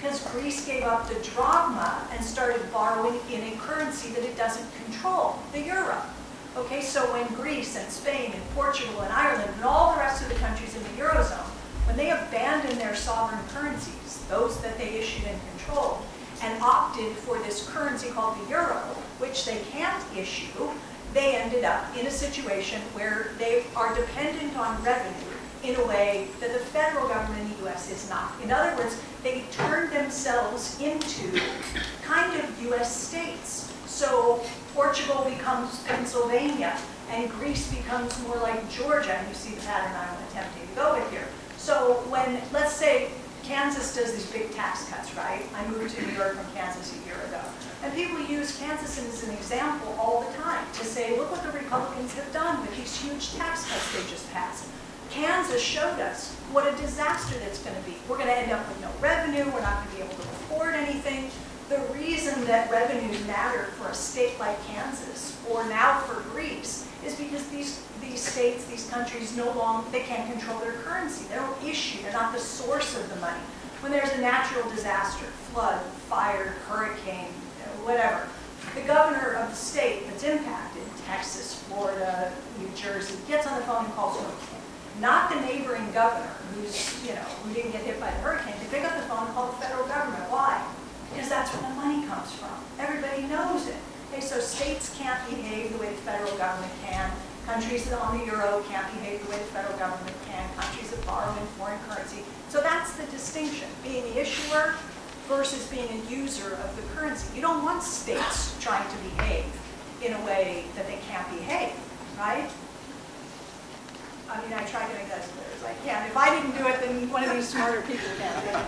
Because Greece gave up the drachma and started borrowing in a currency that it doesn't control, the euro. Okay, so when Greece and Spain and Portugal and Ireland and all the rest of the countries in the Eurozone, when they abandoned their sovereign currencies, those that they issued and controlled, and opted for this currency called the euro, which they can't issue, they ended up in a situation where they are dependent on revenue in a way that the federal government in the US is not. In other words, they turned themselves into kind of US states. So Portugal becomes Pennsylvania, and Greece becomes more like Georgia, and you see the pattern I'm attempting to go with here. So when, let's say, Kansas does these big tax cuts, right? I moved to New York from Kansas a year ago. And people use Kansas as an example all the time to say, look what the Republicans have done with these huge tax cuts they just passed. Kansas showed us what a disaster that's going to be. We're going to end up with no revenue, we're not going to be able to afford anything. The reason that revenues matter for a state like Kansas, or now for Greece, is because these, these states, these countries no longer, they can't control their currency. They don't issue, they're not the source of the money. When there's a natural disaster, flood, fire, hurricane, whatever, the governor of the state that's impacted, Texas, Florida, New Jersey, gets on the phone and calls hurricane. Not the neighboring governor who's, you know, who didn't get hit by the hurricane. They pick up the phone and call the federal government. Why? Because that's where the money comes from. Everybody knows it. Okay, so states can't behave the way the federal government can. Countries on the euro can't behave the way the federal government can. Countries that borrow in foreign currency. So that's the distinction, being the issuer versus being a user of the currency. You don't want states trying to behave in a way that they can't behave, right? I mean, I try to make that as clear as I can. If I didn't do it, then one of these smarter people can.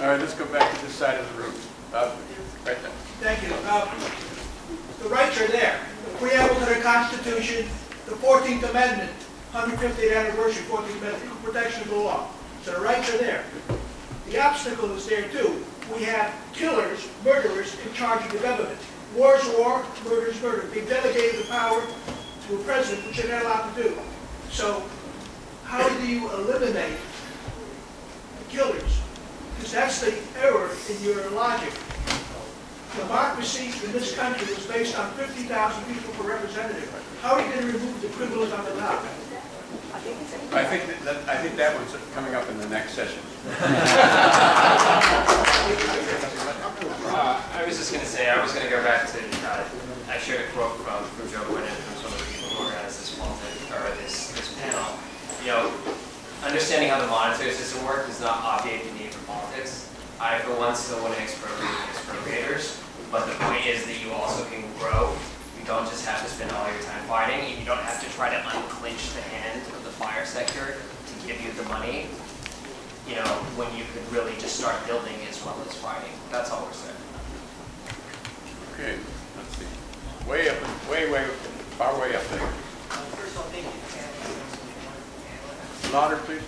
All right, let's go back to this side of the room. Uh, Right there. Thank you. Uh, The rights are there. The preamble to the Constitution, the 14th Amendment, 150th anniversary, 14th Amendment, equal protection of the law. So the rights are there. The obstacle is there too. We have killers, murderers in charge of the government. War is war, murder is murder. They delegated the power to a president, which they're not allowed to do. So how do you eliminate the killers? Because that's the error in your logic. Democracy in this country was based on 50,000 people per representative. How are you going to remove the criminals on the top? I think that- that, I think that one's coming up in the next session. Uh, I was just gonna say, I was gonna go back to, uh, I shared a quote from, from Joe Guinan and from some of the people who organized this politics, or this, this panel. You know, understanding how the monetary system works does not obviate the need for politics. I, for one, still want to expropriate expropriators, but the point is that you also can grow. You don't just have to spend all your time fighting, and you don't have to try to unclinch the hand of the fire sector to give you the money you know, when you could really just start building as well as fighting. That's all we're saying. Okay, let's see. Way up, way, way, far way up there. Uh, first of all, thank you to the panelists. Louder, please.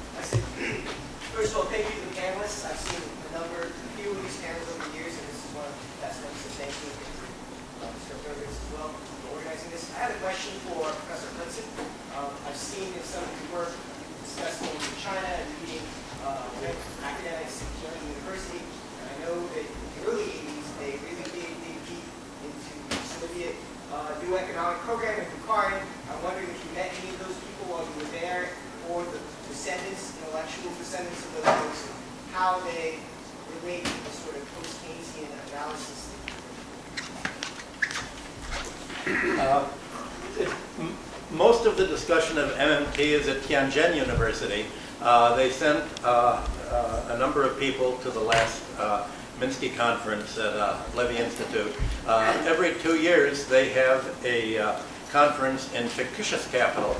First of all, thank you to the panelists. I've seen a number, a few of these panels over the years, and this is one of the best ones, so thank you. uh, Mr. Burgess as well for organizing this. I have a question for Professor Hudson. Um, I've seen in some of his work discussing in China and reading uh, with academics at Yale University. And I know that in the early 80s, they really dig, dig deep into the Soviet uh, new economic program in Bukharin. I'm wondering if you met any of those people while you were there, or the descendants, intellectual descendants of those folks, and how they relate to the sort of post-Keynesian analysis. Uh, it- m- Most of the discussion MMT is at Tianjin University. Uh, They sent uh, uh, a number of people to the last uh, Minsky conference at uh, Levy Institute. Every two years, they have a conference in fictitious capital.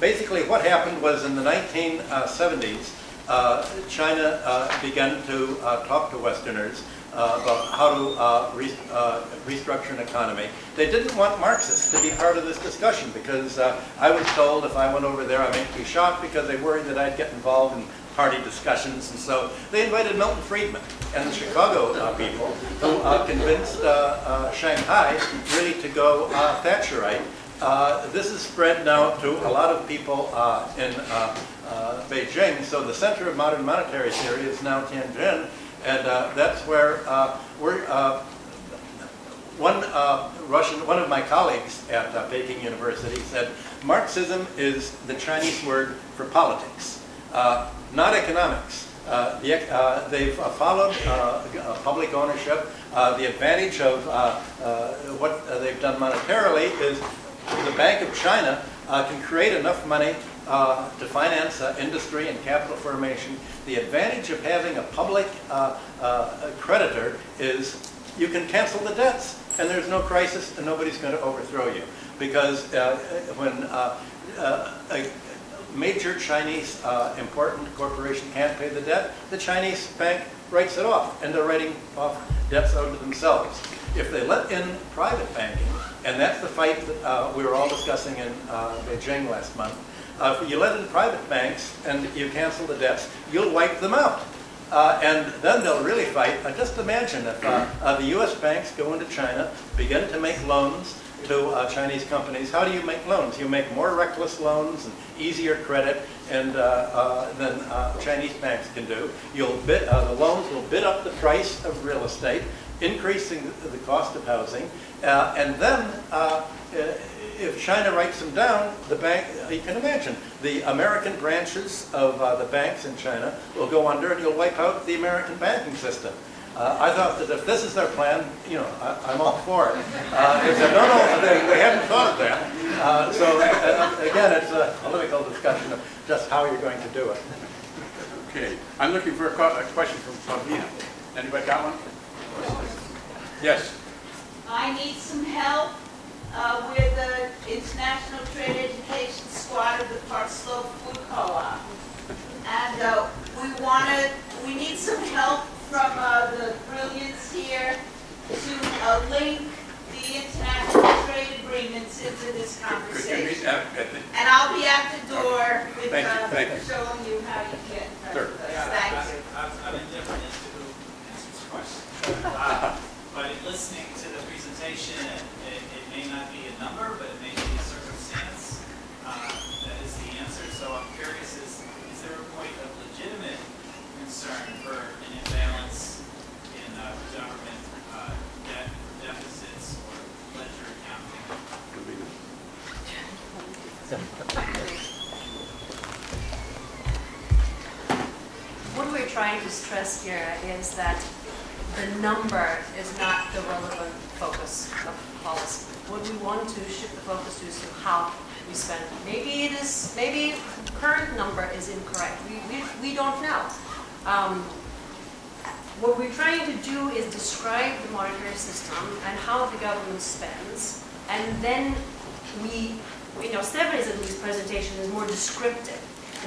Basically, what happened was in the 1970s, uh, China began to talk to Westerners uh, about how to uh, re- uh, restructure an economy. They didn't want Marxists to be part of this discussion because uh, I was told if I went over there I might be shot because they worried that I'd get involved in party discussions. And so they invited Milton Friedman and the Chicago uh, people who uh, convinced Shanghai really to go Thatcherite. This is spread now to a lot of people in Beijing. So the center of modern monetary theory is now Tianjin, and uh, that's where uh, we're. Uh, one uh, Russian, one of my colleagues at Peking University said, Marxism is the Chinese word for politics, not economics. Uh, the, uh, they've uh, followed public ownership. The advantage of what they've done monetarily is the Bank of China can create enough money uh, to finance uh, industry and capital formation. The advantage of having a public uh, uh, creditor is you can cancel the debts and there's no crisis and nobody's going to overthrow you. Because uh, when uh, a major Chinese important corporation can't pay the debt, the Chinese bank writes it off and they're writing off debts out to themselves. If they let in private banking, and that's the fight that we were all discussing in Beijing last month, uh, you let in private banks and you cancel the debts, you'll wipe them out. Uh, and then they'll really fight. Uh, just imagine if uh, uh, the U.S. banks go into China, begin to make loans to uh, Chinese companies. How do you make loans? You make more reckless loans and easier credit and, uh, uh, than uh, Chinese banks can do. You'll bid, uh, the loans will bid up the price of real estate, increasing the, the cost of housing. Uh, and then uh, uh, if China writes them down, the bank, you can imagine, the American branches of uh, the banks in China will go under and you'll wipe out the American banking system. Uh, I thought that if this is their plan, you know, I, I'm all for it. Uh, they said, no, no, they, they haven't thought of that. Uh, so uh, again, it's a political discussion of just how you're going to do it. Okay, I'm looking for a que- a question from Pavlina. Anybody got one? Yes. I need some help Uh, We're the International Trade Education Squad of the Park Slope Food Co-op. And uh, we wanted, we need some help from uh, the brilliance here to uh, link the international trade agreements into this Could meet conversation. at, at the, And I'll be at the door with, Thank you, uh, thank you. showing you how you get in Sure. Yeah, Thank I- you. I'm, I'm indifferent as to who answers questions. Uh, But in listening to the presentation, may not be a number, but it may be a circumstance uh, that is the answer. So I'm curious, is, is there a point of legitimate concern for an imbalance in uh, government uh, debt deficits or ledger accounting? What we're trying to stress here is that the number is not the relevant focus of policy. What we want to shift the focus to is to how we spend. Maybe it is, maybe current number is incorrect. We, we, we don't know. Um, what we're trying to do is describe the monetary system and how the government spends, and then we, you know, Stephanie's at least presentation is more descriptive.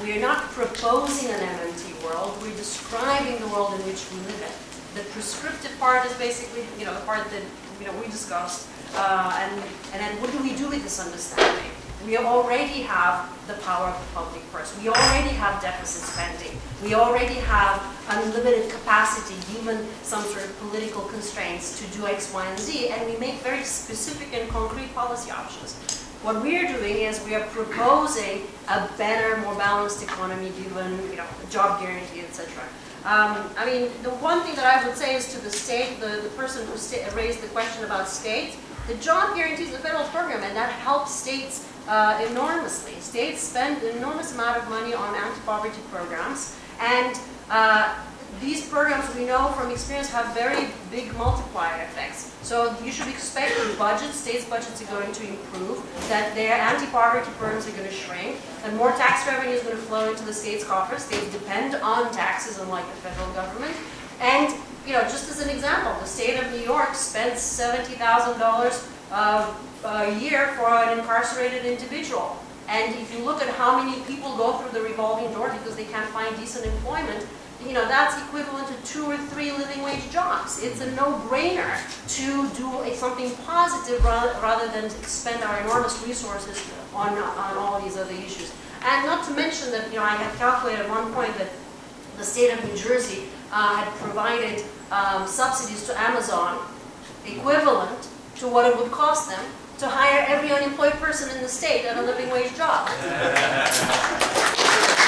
We are not proposing an MMT world, we're describing the world in which we live in. The prescriptive part is basically, you know, the part that, you know, we discussed, uh, and, and then what do we do with this understanding? We already have the power of the public purse. We already have deficit spending. We already have unlimited capacity, given some sort of political constraints to do X, Y, and Z, and we make very specific and concrete policy options. What we are doing is we are proposing a better, more balanced economy given, you know, job guarantee, etc. Um, I mean, the one thing that I would say is to the state, the, the person who raised the question about states, the job guarantee is a federal program and that helps states uh, enormously. States spend an enormous amount of money on anti-poverty programs and uh, these programs we know from experience have very big multiplier effects. So you should expect that budgets, states' budgets are going to improve, that their anti-poverty programs are going to shrink, and more tax revenue is going to flow into the state's coffers. States depend on taxes, unlike the federal government. And you know, just as an example, the state of New York spends seventy thousand dollars uh, a year for an incarcerated individual. And if you look at how many people go through the revolving door because they can't find decent employment, you know, that's equivalent to two or three living wage jobs. It's a no-brainer to do something positive rather, rather than expend our enormous resources on, on all these other issues. And not to mention that, you know, I had calculated at one point that the state of New Jersey uh, had provided um, subsidies to Amazon equivalent to what it would cost them to hire every unemployed person in the state at a living wage job.